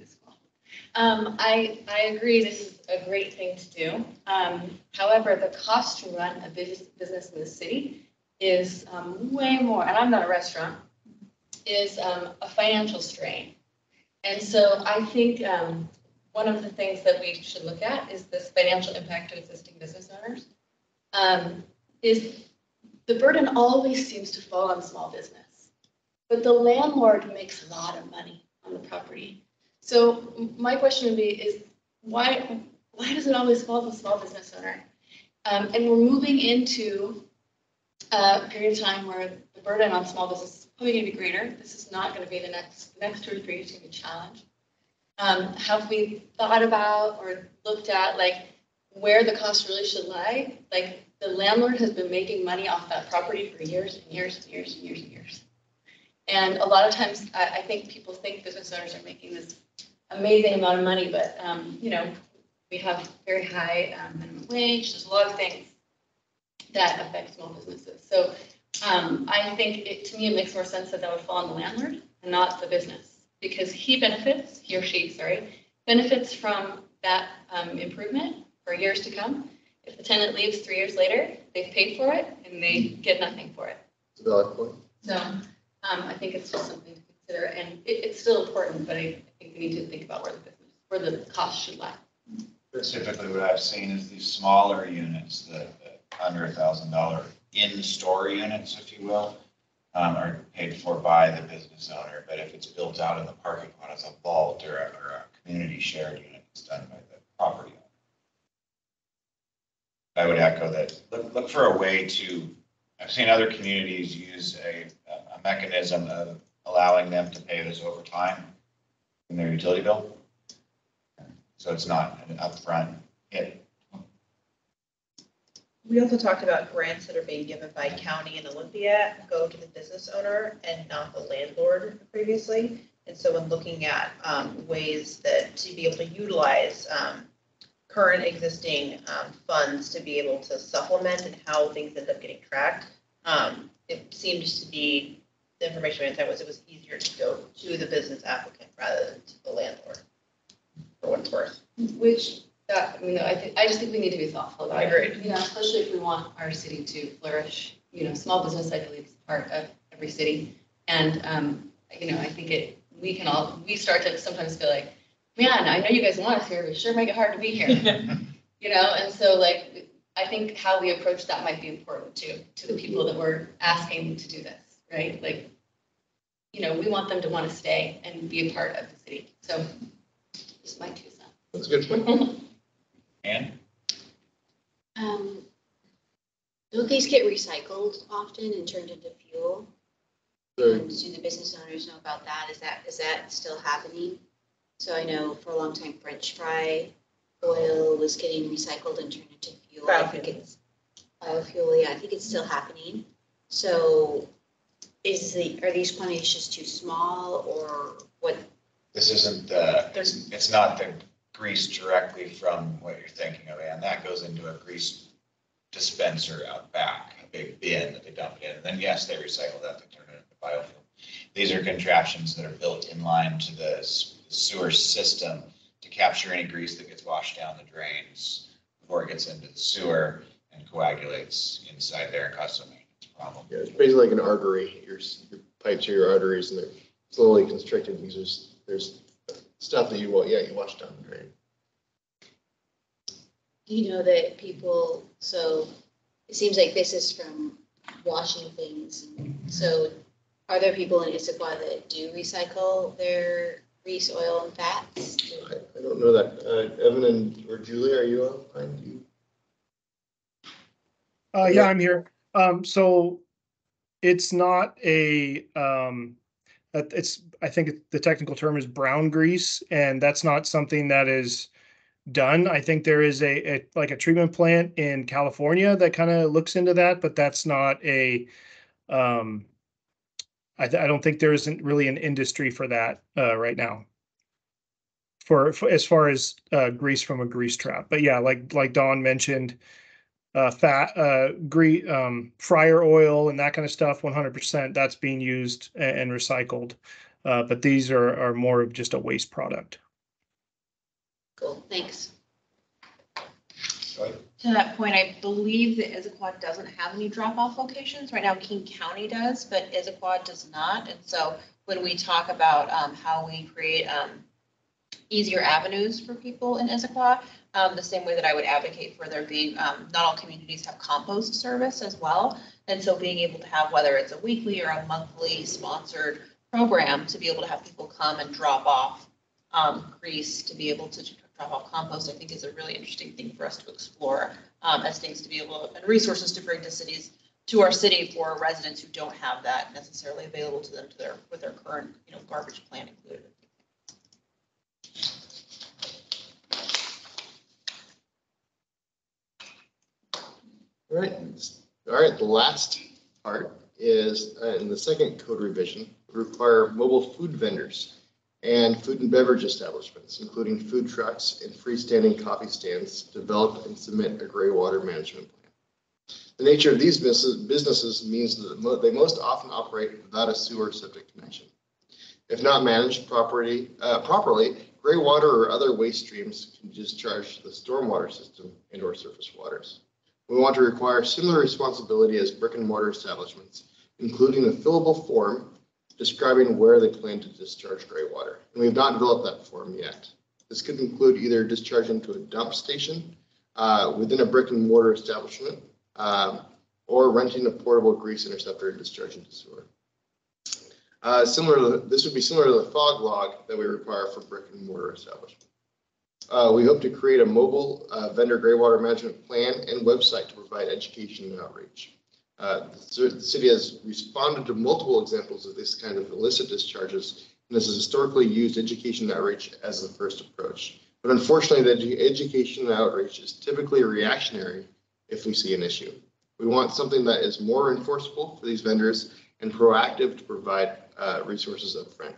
um, I, I agree this is a great thing to do. Um, however, the cost to run a business, business in the city is, um, way more, and I'm not a restaurant, is, um, a financial strain. And so I think, um, one of the things that we should look at is this financial impact to existing business owners. Um, is the burden always seems to fall on small business. But the landlord makes a lot of money on the property. So my question would be is why, why does it always fall on the small business owner? Um, and we're moving into a period of time where the burden on small business is probably gonna be greater. This is not gonna be the next, next two or three years gonna be a challenge. Um, have we thought about or looked at like where the cost really should lie? Like the landlord has been making money off that property for years and years and years and years and years. And a lot of times, I, I think people think business owners are making this amazing amount of money, but, um, you know, we have very high um, minimum wage, there's a lot of things that affect small businesses. So, um, I think it, to me, it makes more sense that that would fall on the landlord and not the business. Because he benefits, he or she, sorry, benefits from that, um, improvement for years to come. If the tenant leaves three years later, they've paid for it and they get nothing for it. It's a valid point. So um, I think it's just something to consider, and it, it's still important, but I think we need to think about where the business, where the cost should lie. Typically, what I've seen is these smaller units, the, the under a thousand dollar in-store units, if you will. um, are paid for by the business owner, but if it's built out in the parking lot as a vault or a, or a community shared unit, it's done by the property owner. I would echo that, look, look for a way to, I've seen other communities use a, a mechanism of allowing them to pay this over time in their utility bill. So it's not an upfront hit. We also talked about grants that are being given by county and Olympia go to the business owner and not the landlord previously. And so when looking at um, ways that to be able to utilize um, current existing um, funds to be able to supplement and how things end up getting tracked, um, it seems to be, the information we had was it was easier to go to the business applicant rather than to the landlord, for what it's worth. Which, that, I mean, I think, I just think we need to be thoughtful about it. Agreed. You know, especially if we want our city to flourish, you know, small business, I believe, is part of every city. And, um, you know, I think it, we can all, we start to sometimes feel like, man, I know you guys want us here, but sure make it hard to be here. You know, and so like, I think how we approach that might be important too, to the people that we're asking to do this, right? Like, you know, we want them to want to stay and be a part of the city. So just my two cents. That's a good point. And Um, don't these get recycled often and turned into fuel? So And do the business owners know about that? Is that, is that still happening? So I know for a long time French fry oil was getting recycled and turned into fuel. I think it's biofuel, yeah, I think it's still happening. So is the, are these quantities just too small or what? this isn't the, it's, it's not the grease directly from what you're thinking of, and that goes into a grease dispenser out back, a big bin that they dump it in, and then yes, they recycle that, they turn it into biofuel. These are contraptions that are built in line to the s- sewer system to capture any grease that gets washed down the drains before it gets into the sewer and coagulates inside there and causes maintenance problem. Yeah, it's basically like an artery. Your, your pipes are your arteries and they're slowly constricted because there's, there's stuff that you, wa- yeah, you wash down the drain. You know that people, so it seems like this is from washing things. So are there people in Issaquah that do recycle their grease, oil and fats? I, I don't know that. Uh, Evan and, or Julie, are you online? Do you? Uh, yeah, I'm here. Um, so it's not a, um, it's, I think the technical term is brown grease, and that's not something that is done. I think there is a, a, like a treatment plant in California that kind of looks into that, but that's not a, um, I, th- I don't think there isn't really an industry for that, uh, right now. For, for, as far as, uh, grease from a grease trap. But yeah, like, like Don mentioned, uh, fat, uh, gre- um, fryer oil and that kind of stuff, one hundred percent, that's being used a- and, recycled. Uh, but these are, are more of just a waste product. Cool, thanks. Right? To that point, I believe that Issaquah doesn't have any drop-off locations. Right now, King County does, but Issaquah does not. And so when we talk about um, how we create um, easier avenues for people in Issaquah, um, the same way that I would advocate for there being, um, not all communities have compost service as well. And so being able to have, whether it's a weekly or a monthly sponsored program, to be able to have people come and drop off um, grease, to be able to drop off compost, I think is a really interesting thing for us to explore um, as things to be able, to, and resources to bring to cities, to our city for residents who don't have that necessarily available to them to their, with their current, you know, garbage plan included. All right, all right, the last part is, uh, in the second code revision, require mobile food vendors and food and beverage establishments, including food trucks and freestanding coffee stands, develop and submit a gray water management plan. The nature of these businesses, means that they most often operate without a sewer septic connection. If not managed property, uh, properly, gray water or other waste streams can discharge the stormwater system and or surface waters. We want to require similar responsibility as brick and mortar establishments, including a fillable form describing where they plan to discharge gray water. And we have not developed that form yet. This could include either discharging to a dump station uh, within a brick and mortar establishment um, or renting a portable grease interceptor and discharging to sewer. Uh, Similar, to this would be similar to the fog log that we require for brick and mortar establishments. Uh, We hope to create a mobile uh, vendor gray water management plan and website to provide education and outreach. Uh, The city has responded to multiple examples of this kind of illicit discharges, and this has historically used education and outreach as the first approach. But unfortunately, the edu- education and outreach is typically reactionary if we see an issue. We want something that is more enforceable for these vendors and proactive to provide uh, resources upfront.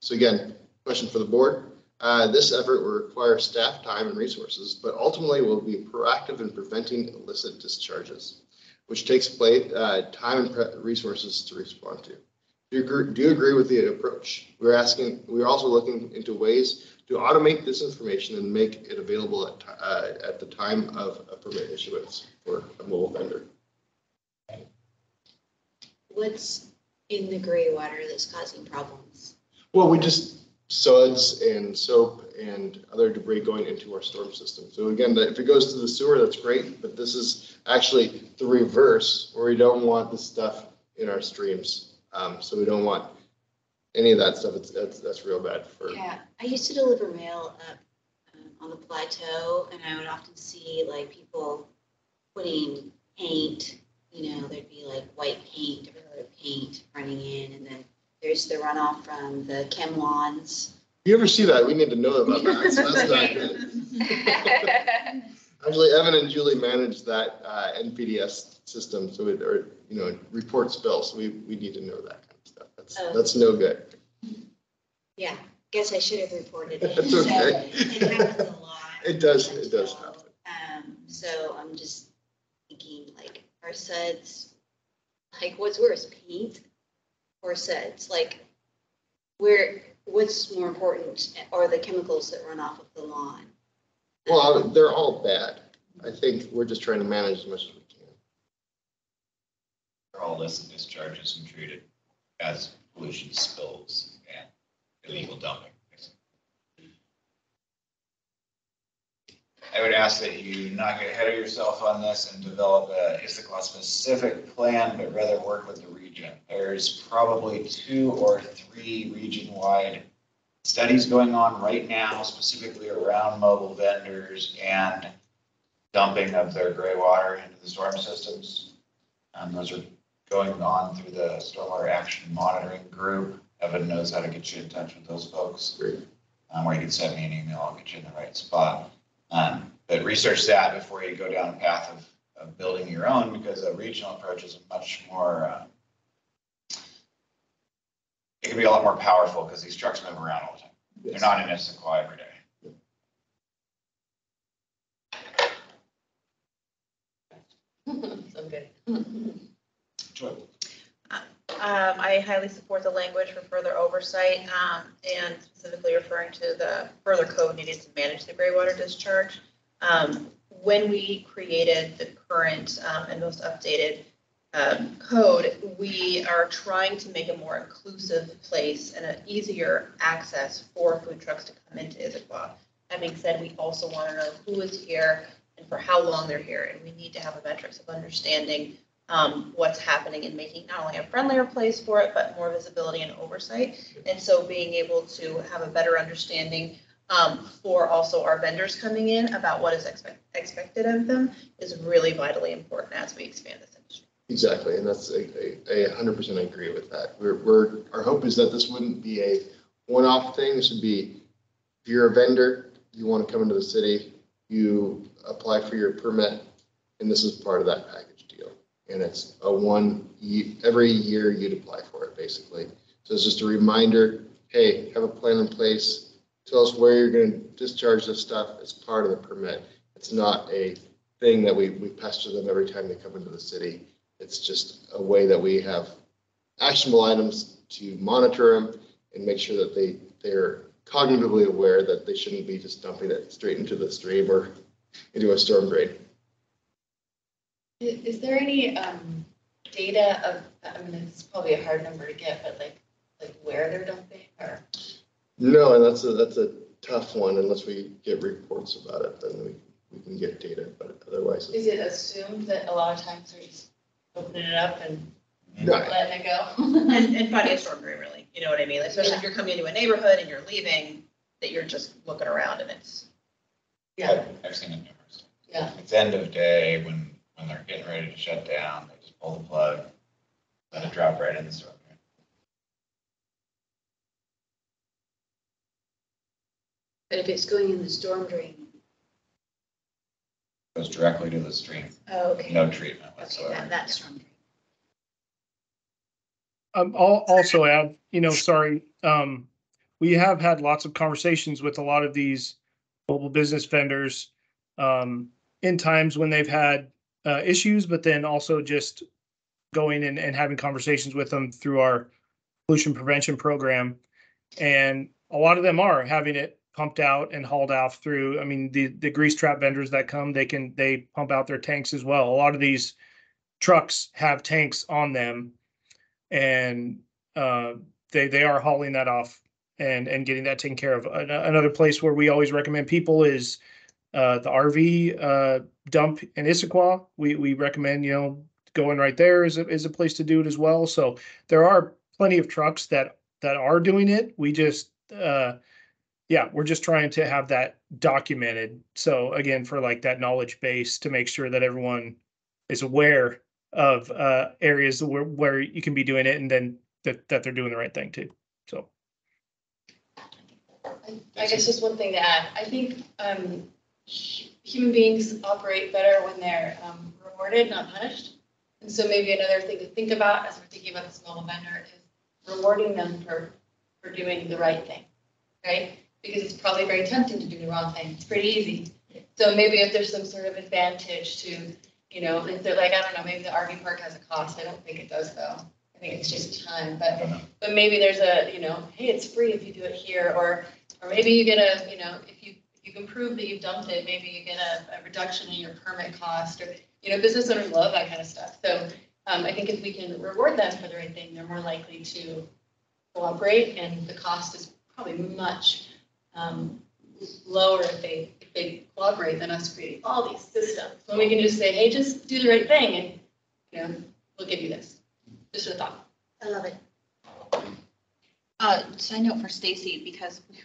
So again, question for the board. Uh, This effort will require staff time and resources, but ultimately will be proactive in preventing illicit discharges, which takes place, uh, time and pre- resources to respond to. Do you agree, do you agree with the approach? We're asking, we're also looking into ways to automate this information and make it available at, uh, at the time of a permit issuance for a mobile vendor. What's in the gray water that's causing problems? Well, we just suds and soap and other debris going into our storm system. So again, if it goes to the sewer, that's great, but this is actually the reverse, where we don't want the stuff in our streams. Um, so we don't want any of that stuff. It's, that's, that's real bad for, Yeah, I used to deliver mail up um, on the plateau and I would often see like people putting paint, you know, there'd be like white paint, or other paint running in and then there's the runoff from the chem lawns. if you ever see that, we need to know about that. So that's not good. Actually, Evan and Julie manage that, uh, NPDES system, so it, or, you know, report spills, so we, we need to know that kind of stuff. That's, Oh. that's no good. Yeah, guess I should have reported it. That's So, okay. It happens a lot. It does, it does happen. Um, so I'm just thinking like, are suds, like what's worse, paint or suds? Like, where, what's more important, are the chemicals that run off of the lawn? Well, they're all bad. I think we're just trying to manage as much as we can. They're all illicit discharges and treated as pollution spills and illegal dumping. I would ask that you not get ahead of yourself on this and develop a Issaquah specific plan, but rather work with the region. There's probably two or three region-wide studies going on right now, specifically around mobile vendors and dumping of their gray water into the storm systems. Um, those are going on through the Stormwater Action Monitoring Group. Evan knows how to get you in touch with those folks. Great. Um, or you can send me an email, I'll get you in the right spot. Um, but research that before you go down a path of, of building your own, because a regional approach is much more, uh, it can be a lot more powerful because these trucks move around all the time. They're not in Issaquah every day. So good. Joy? Um, I highly support the language for further oversight, um, and specifically referring to the further code needed to manage the gray water discharge. Um, when we created the current, um, and most updated, um, code, we are trying to make a more inclusive place and an easier access for food trucks to come into Issaquah. That being said, we also want to know who is here and for how long they're here, and we need to have a metrics of understanding um, what's happening and making not only a friendlier place for it, but more visibility and oversight. And so being able to have a better understanding um, for also our vendors coming in about what is expect, expected of them is really vitally important as we expand this industry. Exactly, and that's a, hundred percent agree with that. We're, we're, our hope is that this wouldn't be a one-off thing. This would be, if you're a vendor, you want to come into the city, you apply for your permit, and this is part of that package. And it's a one, every year you'd apply for it, basically. So it's just a reminder, hey, have a plan in place. Tell us where you're gonna discharge this stuff. It's part of the permit. It's not a thing that we, we pester them every time they come into the city. It's just a way that we have actionable items to monitor them and make sure that they, they're cognitively aware that they shouldn't be just dumping it straight into the stream or into a storm drain. Is, is there any, um, data of, I mean, it's probably a hard number to get, but like, like where they're dumping or? No, and that's a, that's a tough one unless we get reports about it, then we, we can get data, but otherwise. Is it assumed that a lot of times they're just opening it up and No, letting it go? And, and finding a storm drain really. you know what I mean? Especially if you're coming into a neighborhood and you're leaving, that you're just looking around and it's. I've, I've seen it numerous. Yeah. It's end of day when, when they're getting ready to shut down, they just pull the plug, let it drop right in the storm. drain. But if it's going in the storm drain, Goes directly to the stream, oh, okay. no treatment Okay, whatsoever. that, that storm drain. Um, I'll also add, you know, sorry, um, we have had lots of conversations with a lot of these mobile business vendors. Um, in times when they've had, uh, issues, but then also just going and, and having conversations with them through our pollution prevention program. And a lot of them are having it pumped out and hauled off through, I mean, the, the grease trap vendors that come, they can, they pump out their tanks as well. A lot of these trucks have tanks on them and uh, they they are hauling that off and and getting that taken care of. Another place where we always recommend people is uh, the RV uh, dump in Issaquah. We we recommend you know going right there is a, is a place to do it as well. So there are plenty of trucks that that are doing it. We just uh, yeah, we're just trying to have that documented. So again, for like that knowledge base to make sure that everyone is aware of uh, areas where, where you can be doing it and then that, that they're doing the right thing too. So. I- I guess just one thing to add, I think um, human beings operate better when they're um, rewarded, not punished. And so maybe another thing to think about as we're thinking about this mobile vendor is rewarding them for, for doing the right thing, right? Because it's probably very tempting to do the wrong thing, it's pretty easy. So maybe if there's some sort of advantage to, you know, if they're like, I don't know, maybe the RV park has a cost, I don't think it does though. I think it's just time, but but maybe there's a, you know, hey, it's free if you do it here, or, or maybe you get a, you know, if you, you can prove that you've dumped it, maybe you get a, a reduction in your permit cost, or, you know, business owners love that kind of stuff. So, um, I think if we can reward them for the right thing, they're more likely to cooperate, and the cost is probably much, um, lower if they, if they cooperate than us creating all these systems. When we can just say, hey, just do the right thing, and, you know, we'll give you this. Just a thought. I love it. Uh, side note for Stacy, because the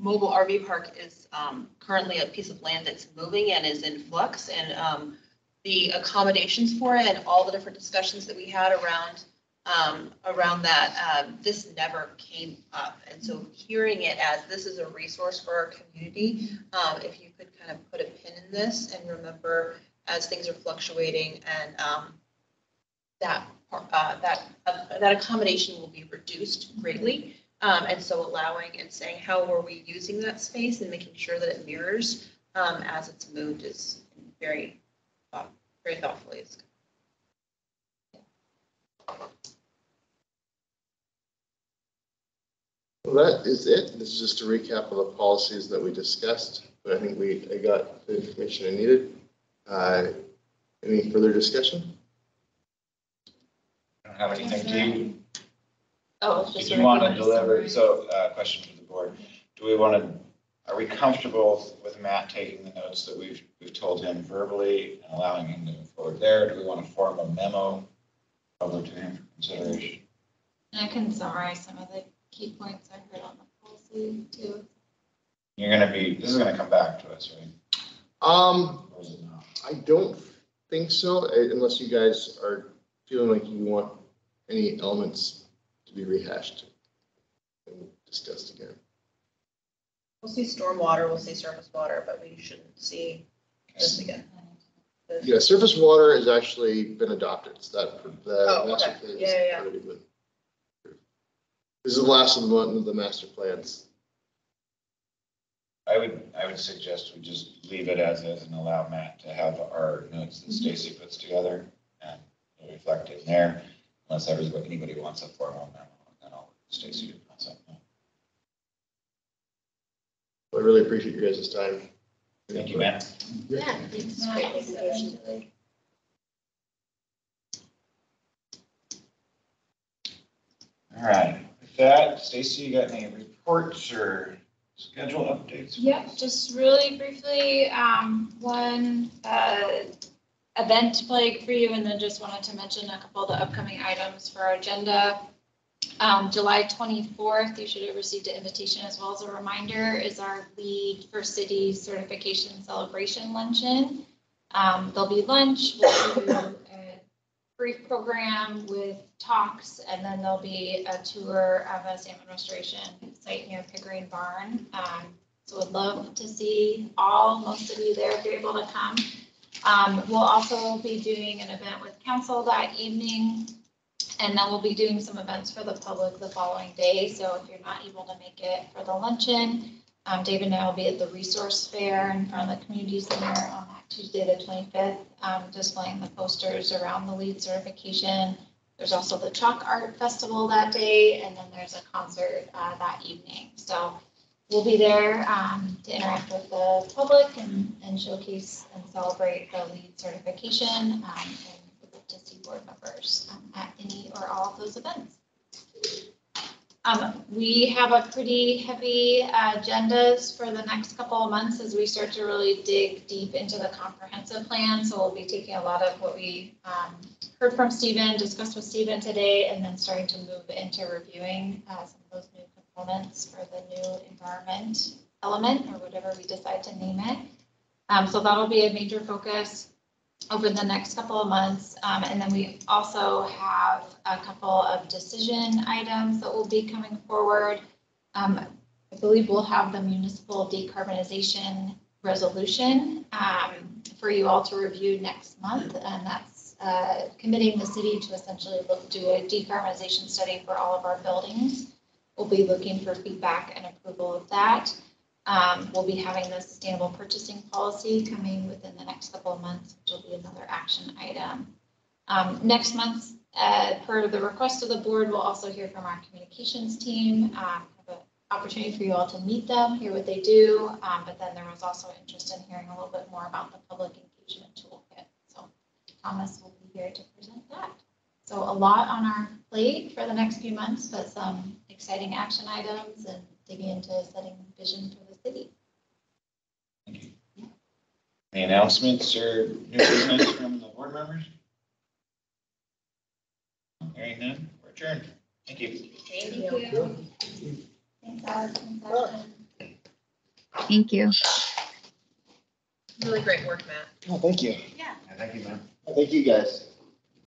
mobile RV park is, um, currently a piece of land that's moving and is in flux and, um, the accommodations for it and all the different discussions that we had around, um, around that, um, this never came up. And so hearing it as this is a resource for our community, um, if you could kind of put a pin in this and remember as things are fluctuating and, um, that, uh, that, uh, that accommodation will be reduced greatly. Um, and so allowing and saying, how are we using that space and making sure that it mirrors, um, as it's moved is very, uh, very thoughtfully. It's Well, that is it. This is just a recap of the policies that we discussed, but I think we, I got the information I needed. Uh, Any further discussion? I don't have anything to you. Oh, Did just. you want to deliver, so, uh, question for the board, do we want to, are we comfortable with Matt taking the notes that we've, we've told him verbally and allowing him to move forward there? Do we want to form a memo over to him for consideration? And I can summarize some of the key points I heard on the policy too. You're gonna be, this is gonna come back to us, right? Um, Or is it not? I don't think so, uh, unless you guys are feeling like you want any elements to be rehashed and discussed again. We'll see stormwater, we'll see surface water, but we shouldn't see this again. The- Yeah, surface water has actually been adopted, it's that, the Oh, master okay. plan Yeah, yeah, has yeah. already been. This is the last of the, one of the master plans. I would, I would suggest we just leave it as is and allow Matt to have our notes that mm-hmm. Stacy puts together and reflect it in there, unless everybody, anybody wants a formal memo, and then I'll, Stacy can pass that. I really appreciate you guys' time. Thank you, Matt. Yeah, thanks. Great presentation. All right, with that, Stacy, you got any reports or schedule updates? Yep, just really briefly, um, one, uh, event flag for you, and then just wanted to mention a couple of the upcoming items for our agenda. Um, July twenty-fourth, you should have received an invitation as well as a reminder, is our LEED for city certification celebration luncheon. Um, there'll be lunch, we'll do a brief program with talks, and then there'll be a tour of a salmon restoration site near Pickering Barn. Um, so would love to see all, most of you there if you're able to come. Um, we'll also be doing an event with council that evening. And then we'll be doing some events for the public the following day. So if you're not able to make it for the luncheon, um, David and I will be at the resource fair in front of the community center on that Tuesday, the twenty-fifth, um, displaying the posters around the LEED certification. There's also the chalk art festival that day, and then there's a concert, uh, that evening. So we'll be there, um, to interact with the public and, and showcase and celebrate the LEED certification. Um, and to see board members um, at any or all of those events. Um, we have a pretty heavy uh, agendas for the next couple of months as we start to really dig deep into the comprehensive plan. So we'll be taking a lot of what we um, heard from Stephen, discussed with Stephen today, and then starting to move into reviewing uh, some of those new components for the new environment element or whatever we decide to name it. Um, so that'll be a major focus over the next couple of months. Um, and then we also have a couple of decision items that will be coming forward. Um, I believe we'll have the municipal decarbonization resolution um, for you all to review next month. And that's uh, committing the city to essentially do a decarbonization study for all of our buildings. We'll be looking for feedback and approval of that. Um, we'll be having the sustainable purchasing policy coming within the next couple of months, which will be another action item. Um, next month, uh, per the request of the board, we'll also hear from our communications team. Um, have an opportunity for you all to meet them, hear what they do. Um, but then there was also interest in hearing a little bit more about the public engagement toolkit. So Thomas will be here to present that. So a lot on our plate for the next few months, but some exciting action items and digging into setting vision for the city. Thank you. Any announcements or new business from the board members? Hearing none, we're adjourned. Thank you. Thank you. Thanks, Alex. Thanks, Allison. Thank you. Really great work, Matt. Oh, thank you. Yeah. Thank you, man. Thank you, guys.